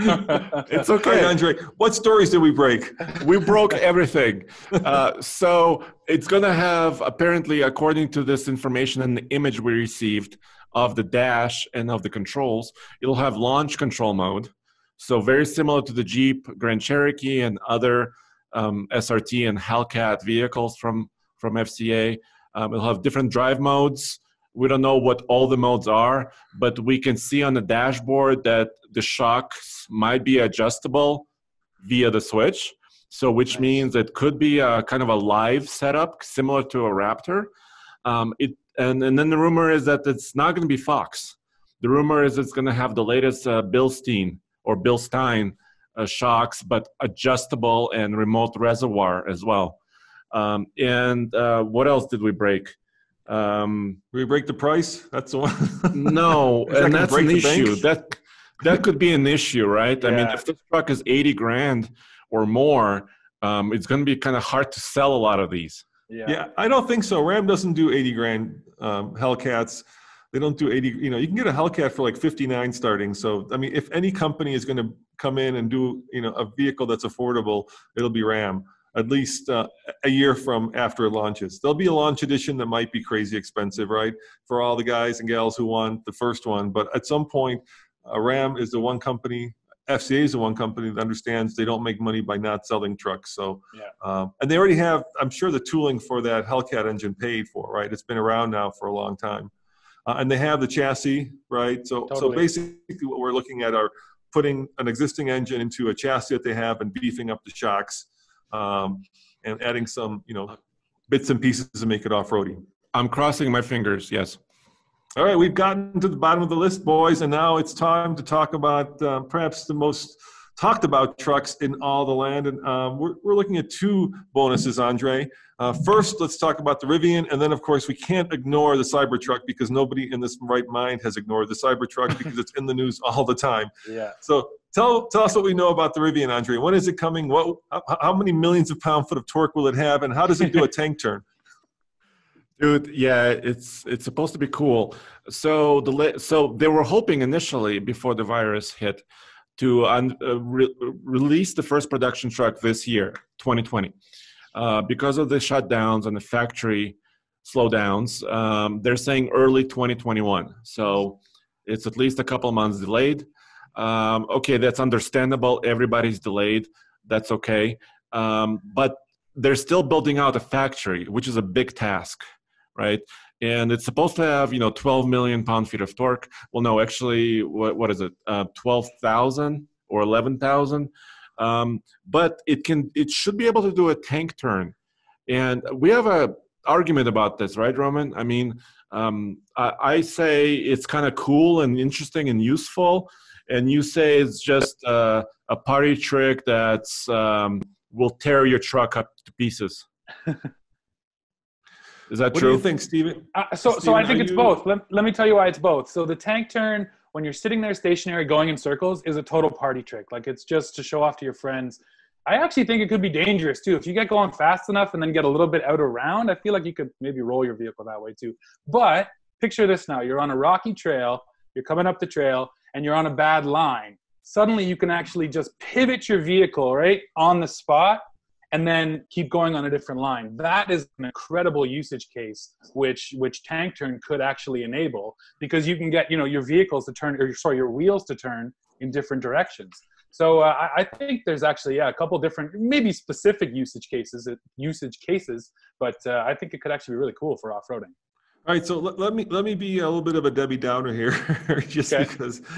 it's okay. Andre, what stories did we break? we broke everything. Uh, so it's going to have, apparently, according to this information and the image we received of the dash and of the controls, it'll have launch control mode. So very similar to the Jeep Grand Cherokee and other um, SRT and Hellcat vehicles from from FCA. Um, it'll have different drive modes. We don't know what all the modes are, but we can see on the dashboard that the shocks might be adjustable via the switch. So, which Nice. means it could be a kind of a live setup similar to a Raptor. Um, it and and then the rumor is that it's not going to be Fox. The rumor is it's going to have the latest uh, Bilstein or Bilstein uh, shocks, but adjustable and remote reservoir as well. Um, and uh, what else did we break? Um, we break the price? That's the one. no, that and that's an the bank? issue. That that could be an issue, right? I mean, if this truck is eighty grand or more, um, it's going to be kind of hard to sell a lot of these. yeah, I don't think so. Ram doesn't do 80 grand um, Hellcats. They don't do 80. You know, you can get a Hellcat for like 59 starting. So, I mean, if any company is going to come in and do, you know, a vehicle that's affordable, it'll be Ram. At least uh, a year from after it launches, there'll be a launch edition that might be crazy expensive, right? For all the guys and gals who want the first one. But at some point, uh, Ram is the one company. FCA is the one company that understands they don't make money by not selling trucks. So, Yeah. um, and they already have, I'm sure, the tooling for that Hellcat engine paid for, right? It's been around now for a long time, uh, and they have the chassis, right? So, so basically, what we're looking at are putting an existing engine into a chassis that they have and beefing up the shocks, um, and adding some, you know, bits and pieces to make it off-roading. I'm crossing my fingers. Yes. All right, we've gotten to the bottom of the list, boys, and now it's time to talk about uh, perhaps the most talked about trucks in all the land. And um, we're, we're looking at two bonuses, Andre. Uh, first, let's talk about the Rivian, and then, of course, we can't ignore the Cybertruck because nobody in this right mind has ignored the Cybertruck because it's in the news all the time. Yeah. So tell tell us what we know about the Rivian, Andre. When is it coming? What how, how many millions of pound foot of torque will it have, and how does it do a tank turn? Dude, yeah, it's it's supposed to be cool. So the so they were hoping initially before the virus hit to un- uh, re- release the first production truck this year, 2020. Uh, because of the shutdowns and the factory slowdowns, um, they're saying early 2021. So it's at least a couple months delayed. Um, okay, that's understandable. Everybody's delayed. That's okay. Um, but they're still building out a factory, which is a big task, right? And it's supposed to have, you know, 12 million pound feet of torque. Well, no, actually, what, what is it? Uh, 12,000 or 11,000. Um, but it can, it should be able to do a tank turn. And we have a argument about this, right, Roman? I mean, um, I, I say it's kind of cool and interesting and useful, and you say it's just uh, a party trick that's um, will tear your truck up to pieces. Is that what true? do you think, Stephen? Uh, so, so I think it's you- both. Let, let me tell you why it's both. So the tank turn, when you're sitting there stationary, going in circles, is a total party trick. Like it's just to show off to your friends. I actually think it could be dangerous too. If you get going fast enough and then get a little bit out around, I feel like you could maybe roll your vehicle that way too. But picture this now: you're on a rocky trail, you're coming up the trail, and you're on a bad line. Suddenly, you can actually just pivot your vehicle right on the spot and then keep going on a different line. That is an incredible usage case, which which tank turn could actually enable because you can get you know your vehicles to turn or sorry your wheels to turn in different directions. So uh, I- I think there's actually yeah a couple different maybe specific usage cases usage cases, but uh, I think it could actually be really cool for off roading. All right, so let, let me let me be a little bit of a Debbie Downer here, just Okay. because.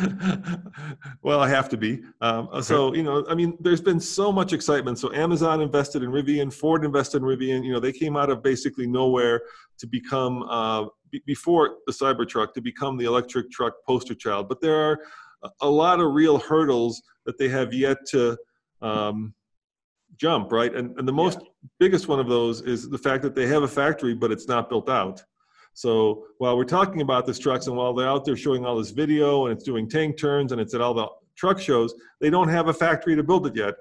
Well, I have to be. Um, so you know, I mean, there's been so much excitement. So Amazon invested in Rivian, Ford invested in Rivian. You know, they came out of basically nowhere to become uh, be- before the Cybertruck to become the electric truck poster child. But there are a- a lot of real hurdles that they have yet to um, jump. Right, and and the most biggest one of those is the fact that they have a factory, but it's not built out. So while we're talking about this trucks and while they're out there showing all this video and it's doing tank turns and it's at all the truck shows, they don't have a factory to build it yet.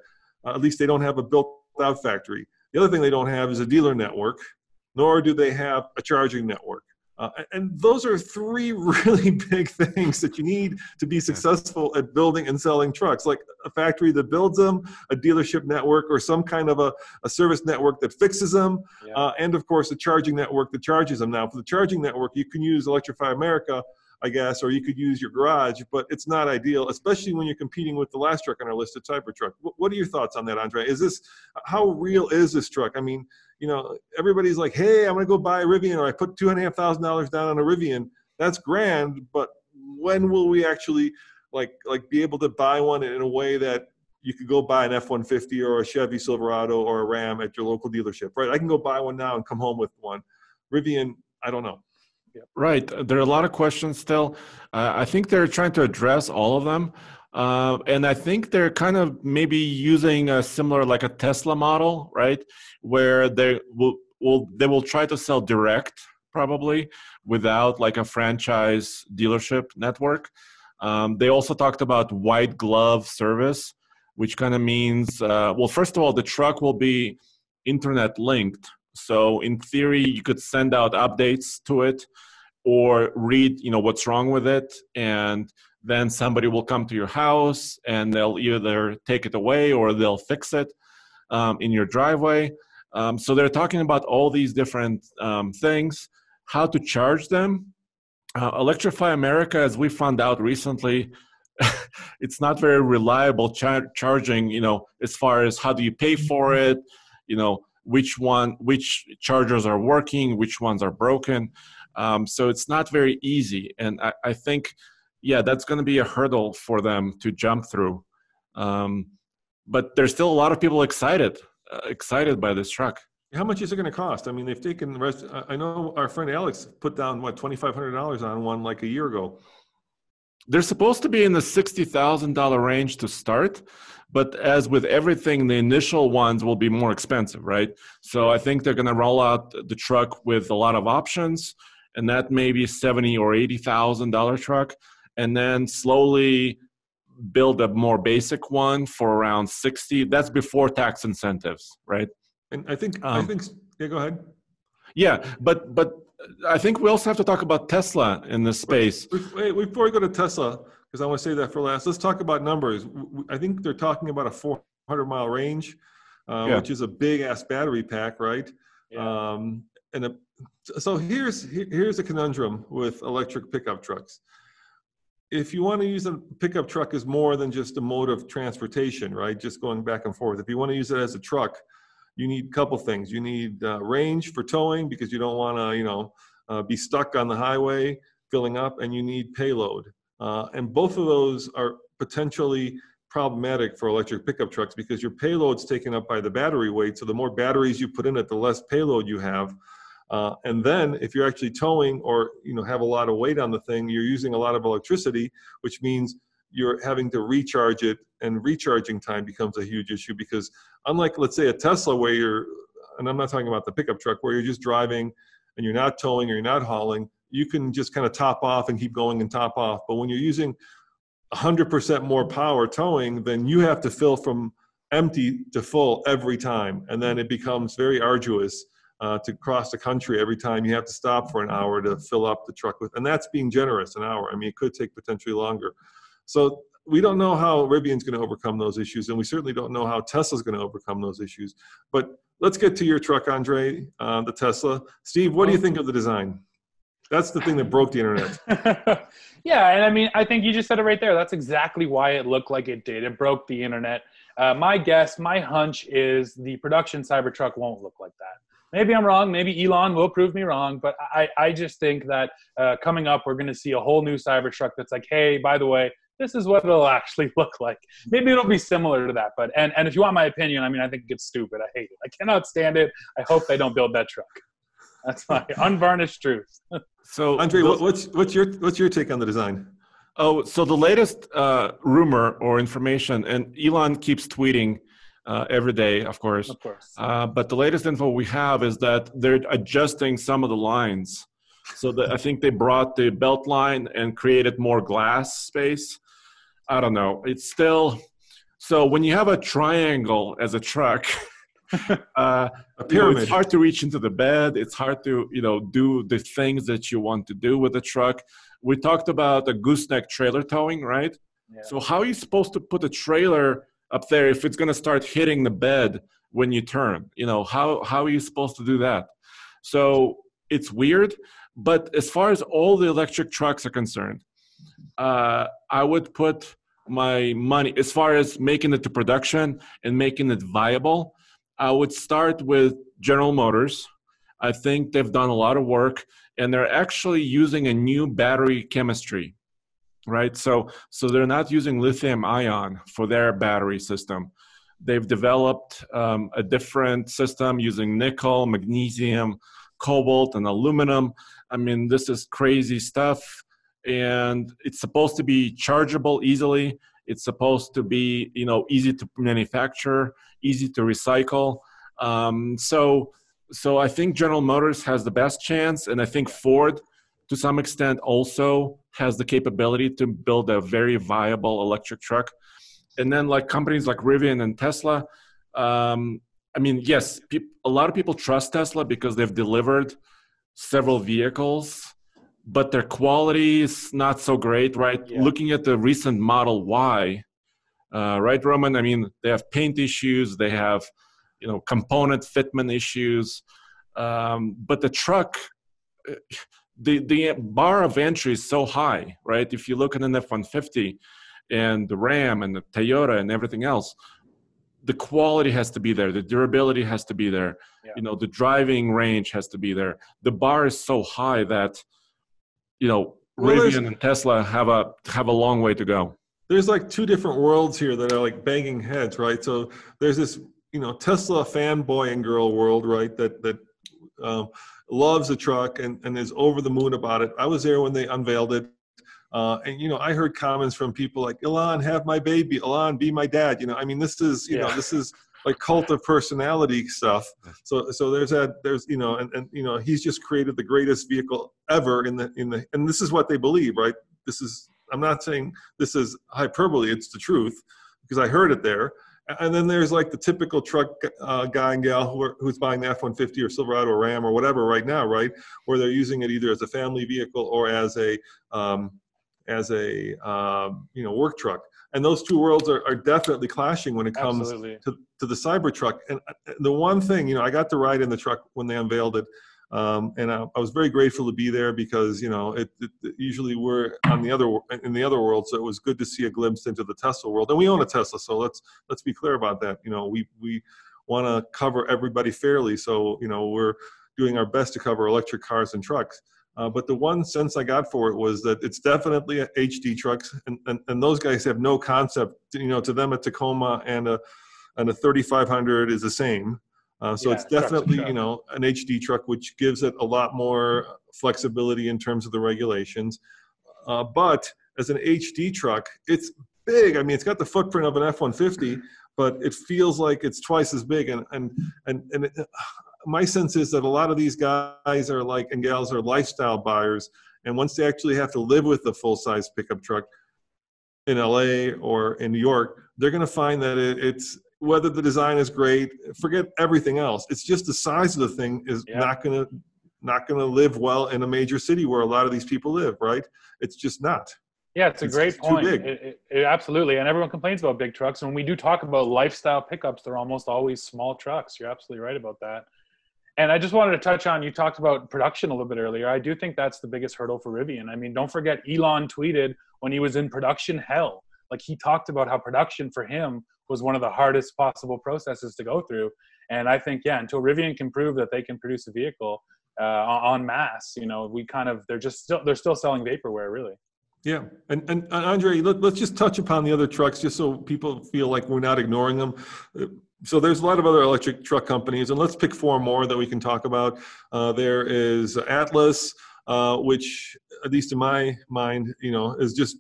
Uh, at least they don't have a built out factory. The other thing they don't have is a dealer network, nor do they have a charging network. Uh, and those are three really big things that you need to be successful at building and selling trucks like a factory that builds them, a dealership network, or some kind of a, a service network that fixes them, Yeah. uh, and of course, a charging network that charges them. Now, for the charging network, you can use Electrify America, I guess, or you could use your garage, but it's not ideal, especially when you're competing with the last truck on our list, the Cybertruck. truck. what are your thoughts on that, Andre? Is this how real is this truck? I mean, you know, everybody's like, "Hey, I'm going to go buy a Rivian," or I put two and a half thousand dollars down on a Rivian. That's grand, but when will we actually like like be able to buy one in a way that you could go buy an F-150 or a Chevy Silverado or a Ram at your local dealership, right? I can go buy one now and come home with one. Rivian, I don't know. Right. There are a lot of questions still. Uh, I think they're trying to address all of them. Uh, and I think they're kind of maybe using a similar, like a Tesla model, right? Where they will, will they will try to sell direct, probably without like a franchise dealership network. Um, they also talked about white glove service, which kind of means, uh, well, first of all, the truck will be internet linked. So in theory, you could send out updates to it or read, you know, what's wrong with it. And then somebody will come to your house and they'll either take it away or they'll fix it um, in your driveway. Um, so they're talking about all these different um, things, how to charge them. Uh, Electrify America, as we found out recently, it's not very reliable char- charging. You know, as far as how do you pay for it, you know, which one, which chargers are working, which ones are broken. Um, so it's not very easy, and I, I think, yeah, that's going to be a hurdle for them to jump through. Um, but there's still a lot of people excited, uh, excited by this truck. How much is it going to cost? I mean, they've taken the rest. I know our friend Alex put down what twenty five hundred dollars on one like a year ago. They're supposed to be in the sixty thousand dollar range to start, but as with everything, the initial ones will be more expensive, right? So I think they're going to roll out the truck with a lot of options, and that may be seventy or eighty thousand dollar truck, and then slowly build a more basic one for around sixty. That's before tax incentives, right? And I think I Um, think yeah. Go ahead. Yeah, but but I think we also have to talk about Tesla in this space. Wait, before we go to Tesla, because I want to say that for last, let's talk about numbers. I think they're talking about a 400 mile range, uh, Yeah. which is a big ass battery pack, right? Yeah. Um, and a, so here's here's a conundrum with electric pickup trucks. If you want to use a pickup truck as more than just a mode of transportation, right? Just going back and forth. If you want to use it as a truck, you need a couple things. You need uh, range for towing because you don't want to, you know, uh, be stuck on the highway filling up, and you need payload. Uh, and both of those are potentially problematic for electric pickup trucks because your payload's taken up by the battery weight. So the more batteries you put in it, the less payload you have. Uh, and then if you're actually towing or you know have a lot of weight on the thing, you're using a lot of electricity, which means you're having to recharge it, and recharging time becomes a huge issue because unlike let's say a Tesla where you're and I'm not talking about the pickup truck where you're just driving and you're not towing or you're not hauling. You can just kind of top off and keep going and top off. But when you're using 100% more power towing, then you have to fill from empty to full every time, and then it becomes very arduous. Uh, to cross the country every time you have to stop for an hour to fill up the truck with and that's being generous an hour i mean it could take potentially longer so we don't know how Rivian's going to overcome those issues, and we certainly don't know how Tesla's going to overcome those issues. But let's get to your truck, Andre, uh, the Tesla. Steve, what do you think of the design? That's the thing that broke the internet. yeah, and I mean, I think you just said it right there. That's exactly why it looked like it did. It broke the internet. Uh, my guess, my hunch is the production Cybertruck won't look like that. Maybe I'm wrong. Maybe Elon will prove me wrong. But I, I just think that uh, coming up, we're going to see a whole new Cybertruck that's like, hey, by the way, this is what it'll actually look like. Maybe it'll be similar to that. But and and if you want my opinion, I mean, I think it's stupid. I hate it. I cannot stand it. I hope they don't build that truck. That's my unvarnished truth. so, Andre, what's what's your what's your take on the design? Oh, so the latest uh, rumor or information, and Elon keeps tweeting uh, every day, of course. Of course. Uh, but the latest info we have is that they're adjusting some of the lines. So the, I think they brought the belt line and created more glass space. I don't know. It's still so when you have a triangle as a truck, uh, a pyramid. You know, it's hard to reach into the bed. It's hard to you know do the things that you want to do with the truck. We talked about a gooseneck trailer towing, right? Yeah. So how are you supposed to put a trailer up there if it's going to start hitting the bed when you turn? You know how how are you supposed to do that? So it's weird. But as far as all the electric trucks are concerned, uh, I would put my money as far as making it to production and making it viable i would start with general motors. I think they've done a lot of work and they're actually using a new battery chemistry right? So so they're not using lithium ion for their battery system. They've developed um, a different system using nickel magnesium cobalt and aluminum. I mean this is crazy stuff and it's supposed to be chargeable easily it's supposed to be you know easy to manufacture easy to recycle. Um, so so i think general motors has the best chance and i think ford to some extent also has the capability to build a very viable electric truck. And then like companies like rivian and tesla um, i mean yes pe- a lot of people trust tesla because they've delivered several vehicles but their quality is not so great, right? Yeah. Looking at the recent Model Y, uh, right, Roman? I mean, they have paint issues, they have, you know, component fitment issues, um, but the truck, uh, the the bar of entry is so high, right? If you look at an F-150 and the Ram and the Toyota and everything else, the quality has to be there, the durability has to be there, yeah. you know, the driving range has to be there. The bar is so high that you know, well, Rivian and Tesla have a have a long way to go. There's like two different worlds here that are like banging heads, right? So there's this, you know, Tesla fanboy and girl world, right? That that um, loves the truck and, and is over the moon about it. I was there when they unveiled it. Uh, and you know, I heard comments from people like Elon, have my baby. Elon, be my dad. You know, I mean, this is you yeah. know, this is like cult of personality stuff. So so there's that there's you know and, and you know he's just created the greatest vehicle ever in the in the and this is what they believe, right? This is I'm not saying this is hyperbole, it's the truth because I heard it there. And then there's like the typical truck uh, guy and gal who are, who's buying the F-150 or Silverado or Ram or whatever right now, right? Where they're using it either as a family vehicle or as a um, as a um, you know work truck and those two worlds are, are definitely clashing when it comes to, to the Cybertruck. And uh, the one thing, you know, I got to ride in the truck when they unveiled it, um, and I, I, was very grateful to be there because you know it, it, it, usually we're on the other in the other world, so it was good to see a glimpse into the Tesla world. And we own a Tesla, so let's let's be clear about that. You know, we we want to cover everybody fairly, so you know we're doing our best to cover electric cars and trucks. Uh, but the one sense I got for it was that it's definitely HD trucks, and, and, and those guys have no concept. You know, to them a Tacoma and a and a 3500 is the same. Uh, so yeah, it's definitely you know an HD truck, which gives it a lot more flexibility in terms of the regulations. Uh, but as an HD truck, it's big. I mean, it's got the footprint of an F-150, but it feels like it's twice as big. And and and and it, my sense is that a lot of these guys are like and gals are lifestyle buyers, and once they actually have to live with a full size pickup truck in LA or in New York, they're going to find that it, it's whether the design is great, forget everything else. It's just the size of the thing is Yeah. not going to not going to live well in a major city where a lot of these people live, right? It's just not. Yeah, it's a It's great point. big. It, it, it- absolutely, and everyone complains about big trucks. And when we do talk about lifestyle pickups, they're almost always small trucks. You're absolutely right about that. And I just wanted to touch on you talked about production a little bit earlier. I do think that's the biggest hurdle for Rivian. I mean, don't forget Elon tweeted when he was in production hell. Like he talked about how production for him was one of the hardest possible processes to go through. And I think yeah, until Rivian can prove that they can produce a vehicle uh, en masse, you know, we kind of they're just still they're still selling vaporware really. Yeah, and and uh, Andre, let, let's just touch upon the other trucks, just so people feel like we're not ignoring them. So there's a lot of other electric truck companies, and let's pick four more that we can talk about. Uh, there is Atlis, uh, which, at least in my mind, you know, is just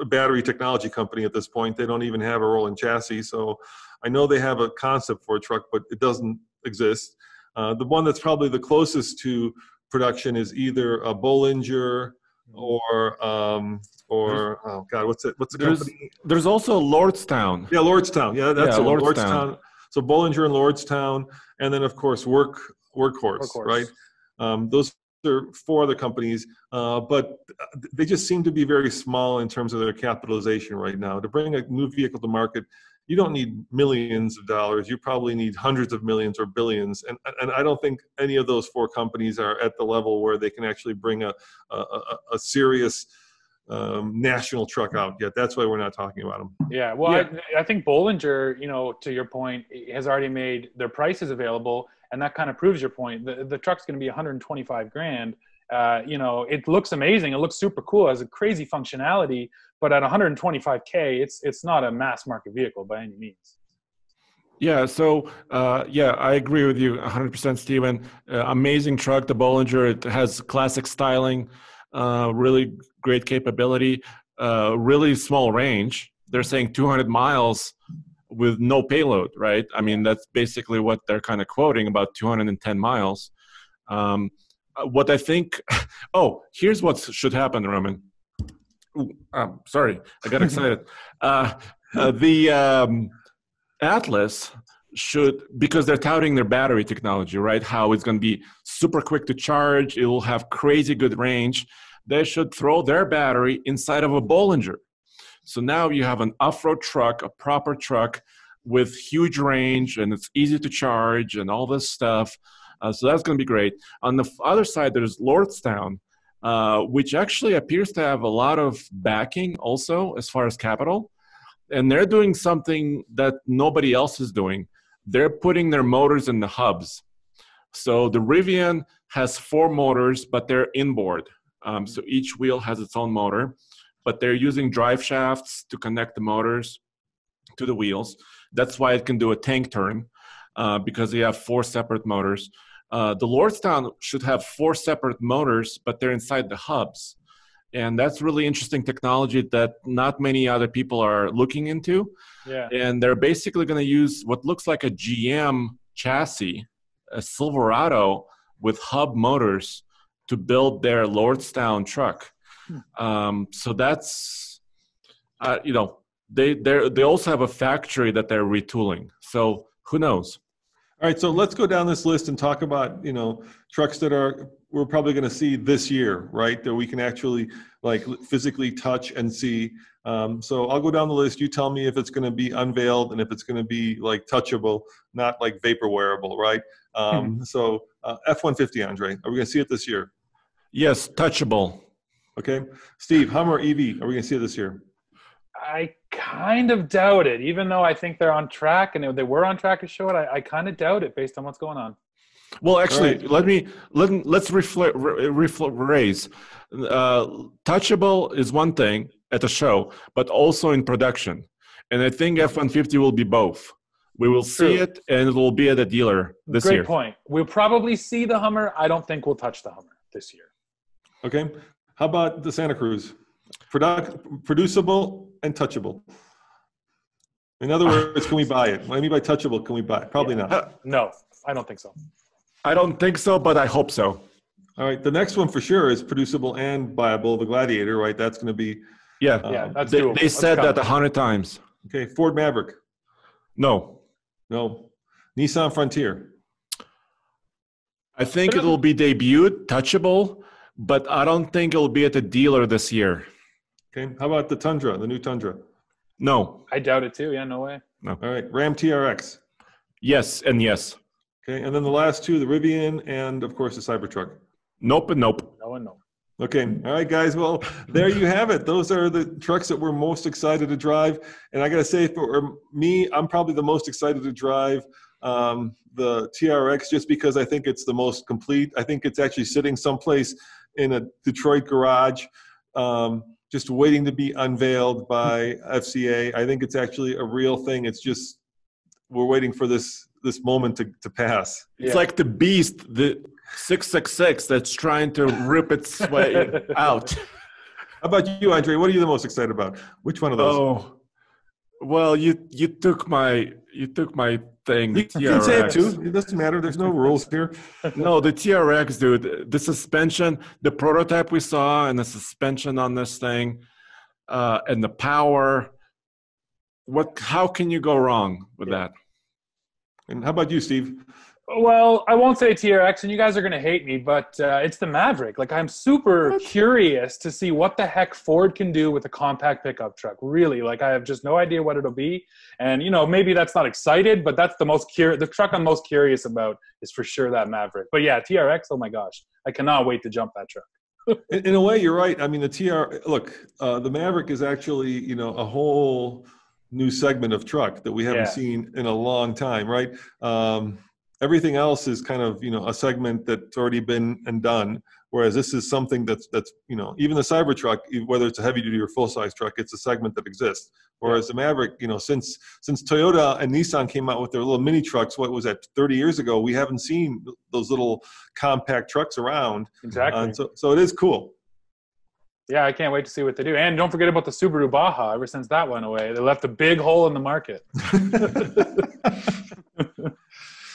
a battery technology company at this point. They don't even have a rolling chassis, so I know they have a concept for a truck, but it doesn't exist. Uh, the one that's probably the closest to production is either a Bollinger or um, or oh god, what's it? What's the There's- company? There's also Lordstown. Yeah, Lordstown. Yeah, that's Yeah. Lordstown. Lordstown. So Bollinger and Lordstown, and then of course Work Workhorse, Workhorse. right? Um, those are four other companies, uh, but they just seem to be very small in terms of their capitalization right now. To bring a new vehicle to market, you don't need millions of dollars. You probably need hundreds of millions or billions. And and I don't think any of those four companies are at the level where they can actually bring a a, a, a serious um, national truck out yet. That's why we're not talking about them. Yeah, well, I, I think Bollinger, you know, to your point, has already made their prices available, and that kind of proves your point. The, the truck's going to be 125 grand. Uh, you know, it looks amazing. It looks super cool. It has a crazy functionality, but at 125k, it's it's not a mass market vehicle by any means. Yeah, so uh, yeah, I agree with you 100%, Stephen. Uh, amazing truck, the Bollinger. It has classic styling, uh, really great capability, uh, really small range. They're saying 200 miles with no payload, right? I mean, that's basically what they're kind of quoting about 210 miles. Um, uh, what I think, oh, here's what should happen, Roman. Ooh, um, sorry, I got excited. uh, uh, the um, Atlis should because they're touting their battery technology, right? How it's going to be super quick to charge, it will have crazy good range. They should throw their battery inside of a Bollinger. So now you have an off-road truck, a proper truck with huge range, and it's easy to charge and all this stuff. Uh, so that's going to be great. On the other side, there's Lordstown, uh, which actually appears to have a lot of backing also as far as capital and they're doing something that nobody else is doing. They're putting their motors in the hubs. So the Rivian has four motors, but they're inboard. Um, so each wheel has its own motor, but they're using drive shafts to connect the motors to the wheels. That's why it can do a tank turn uh, because they have four separate motors. Uh, the Lordstown should have four separate motors, but they're inside the hubs and that's really interesting technology that not many other people are looking into. Yeah, and they're basically going to use what looks like a gm chassis a silverado with hub motors to build their lordstown truck. Um, so that's uh, you know they they they also have a factory that they're retooling. So who knows All right, so let's go down this list and talk about, you know, trucks that are, we're probably going to see this year, right? That we can actually like physically touch and see. Um, so I'll go down the list. You tell me if it's going to be unveiled and if it's going to be like touchable, not like vapor wearable, right? Um, so uh, F-150, Andre, are we going to see it this year? yes touchable Okay. Steve, Hummer EV, are we going to see it this year? I kind of doubt it, even though I think they're on track and they were on track to show it. I, I kind of doubt it based on what's going on. Well, actually, Right. let me let let's reflect refl- raise. Uh, touchable is one thing at a show, but also in production, and I think F one fifty will be both. We will see True. it, and it will be at a dealer this Great year. point. We'll probably see the Hummer. I don't think we'll touch the Hummer this year. Okay. How about the Santa Cruz? Product, producible and touchable. In other words, can we buy it? What I mean by touchable, can we buy it? Probably not. Uh, No, I don't think so. I don't think so, but I hope so. All right, the next one for sure is producible and viable. The Gladiator, right? That's going to be Yeah, Yeah, Um, that's they, doable. they said that a hundred times. okay. Ford Maverick, No, no. Nissan Frontier, I think it will be debuted, touchable, but I don't think it'll be at the dealer this year. Okay. How about the Tundra, the new Tundra? No. I doubt it too. Yeah, no way. No. All right, Ram TRX, Yes and yes. okay, and then the last two, the Rivian and of course the Cybertruck. Nope and nope. No one knows. Okay. All right, guys. Well, there you have it. Those are the trucks that we're most excited to drive. And I got to say, for me, I'm probably the most excited to drive um, the TRX just because I think it's the most complete. I think it's actually sitting someplace in a Detroit garage, um, just waiting to be unveiled by FCA. I think it's actually a real thing. It's just we're waiting for this this moment to, to pass. It's Yeah. like the beast, the 666 that's trying to rip its way out. How about you, Andre? What are you the most excited about? Which one of those? Oh. Well, you you took my you took my thing. You the can say it too. It doesn't matter. There's no rules here. No, the TRX, dude. The suspension, the prototype we saw, and the suspension on this thing, uh, and the power. What? How can you go wrong with that? And how about you, Steve? Well, I won't say TRX, and you guys are going to hate me, but uh, it's the Maverick. Like, I'm super curious to see what the heck Ford can do with a compact pickup truck. Really, like, I have just no idea what it'll be. And you know, maybe that's not excited, but that's the most curious. The truck I'm most curious about is for sure that Maverick. But yeah, TRX. Oh my gosh, I cannot wait to jump that truck. In, in a way, you're right. I mean, the TR. Look, uh, the Maverick is actually you know a whole new segment of truck that we haven't Yeah. seen in a long time, right? Um, everything else is kind of you know a segment that's already been and done. Whereas this is something that's that's you know even the Cybertruck, whether it's a heavy duty or full size truck, it's a segment that exists. Whereas the Maverick, you know, since since Toyota and Nissan came out with their little mini trucks, what was that 30 years ago? We haven't seen those little compact trucks around. Exactly. Uh, so so it is cool. yeah, I can't wait to see what they do. And don't forget about the Subaru Baja. Ever since that went away, they left a big hole in the market.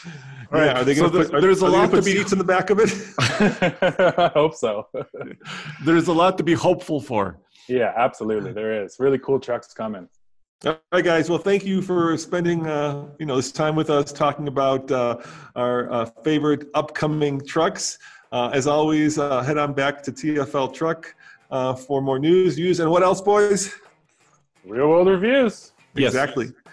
All right, Yeah, are they so going to there's- put, are, there's a are lot gonna be- seats in the back of it? I hope so. There's a lot to be hopeful for. yeah, absolutely. There is really cool trucks coming. All right, guys. Well, thank you for spending uh, you know this time with us talking about uh, our uh, favorite upcoming trucks. Uh, as always, uh, head on back to TFL Truck uh, for more news, views, and what else, boys? Real world reviews. Yes.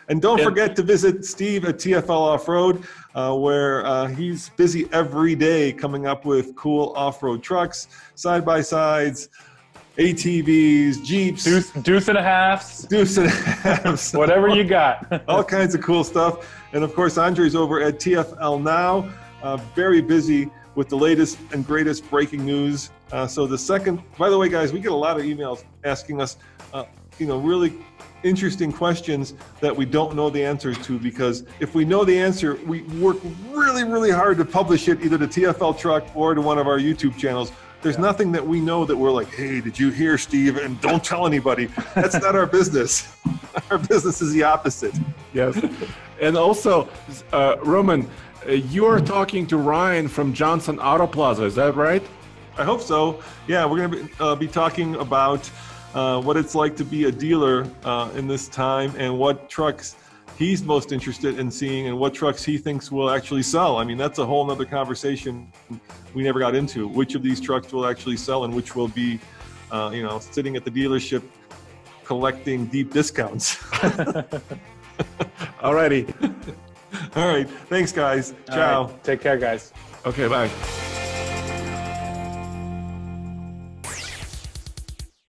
And don't And- forget to visit Steve at TFL Off Road, uh, where uh, he's busy every day coming up with cool off road trucks, side by sides, ATVs, Jeeps, Deuce, deuce and a halves. Deuce and a halves, Whatever you got. all kinds of cool stuff. And of course, Andre's over at TFL Now, uh, very busy with the latest and greatest breaking news. Uh, so the second, by the way, guys, we get a lot of emails asking us, uh, you know, really interesting questions that we don't know the answers to because if we know the answer, we work really, really hard to publish it either to TFL Truck or to one of our YouTube channels. There's nothing that we know that we're like, hey, did you hear, Steve? And don't tell anybody. That's not our business. Our business is the opposite. Yes. and also, uh, Roman, uh, you are talking to Ryan from Johnson Auto Plaza. Is that right? I hope so. Yeah, we're going to be, uh, be talking about uh, what it's like to be a dealer uh, in this time and what trucks he's most interested in seeing and what trucks he thinks will actually sell. I mean, that's a whole nother conversation we never got into. Which of these trucks will actually sell and which will be, uh, you know, sitting at the dealership collecting deep discounts. Alrighty. All right. Thanks, guys. All Ciao. right, take care, guys. Okay, bye.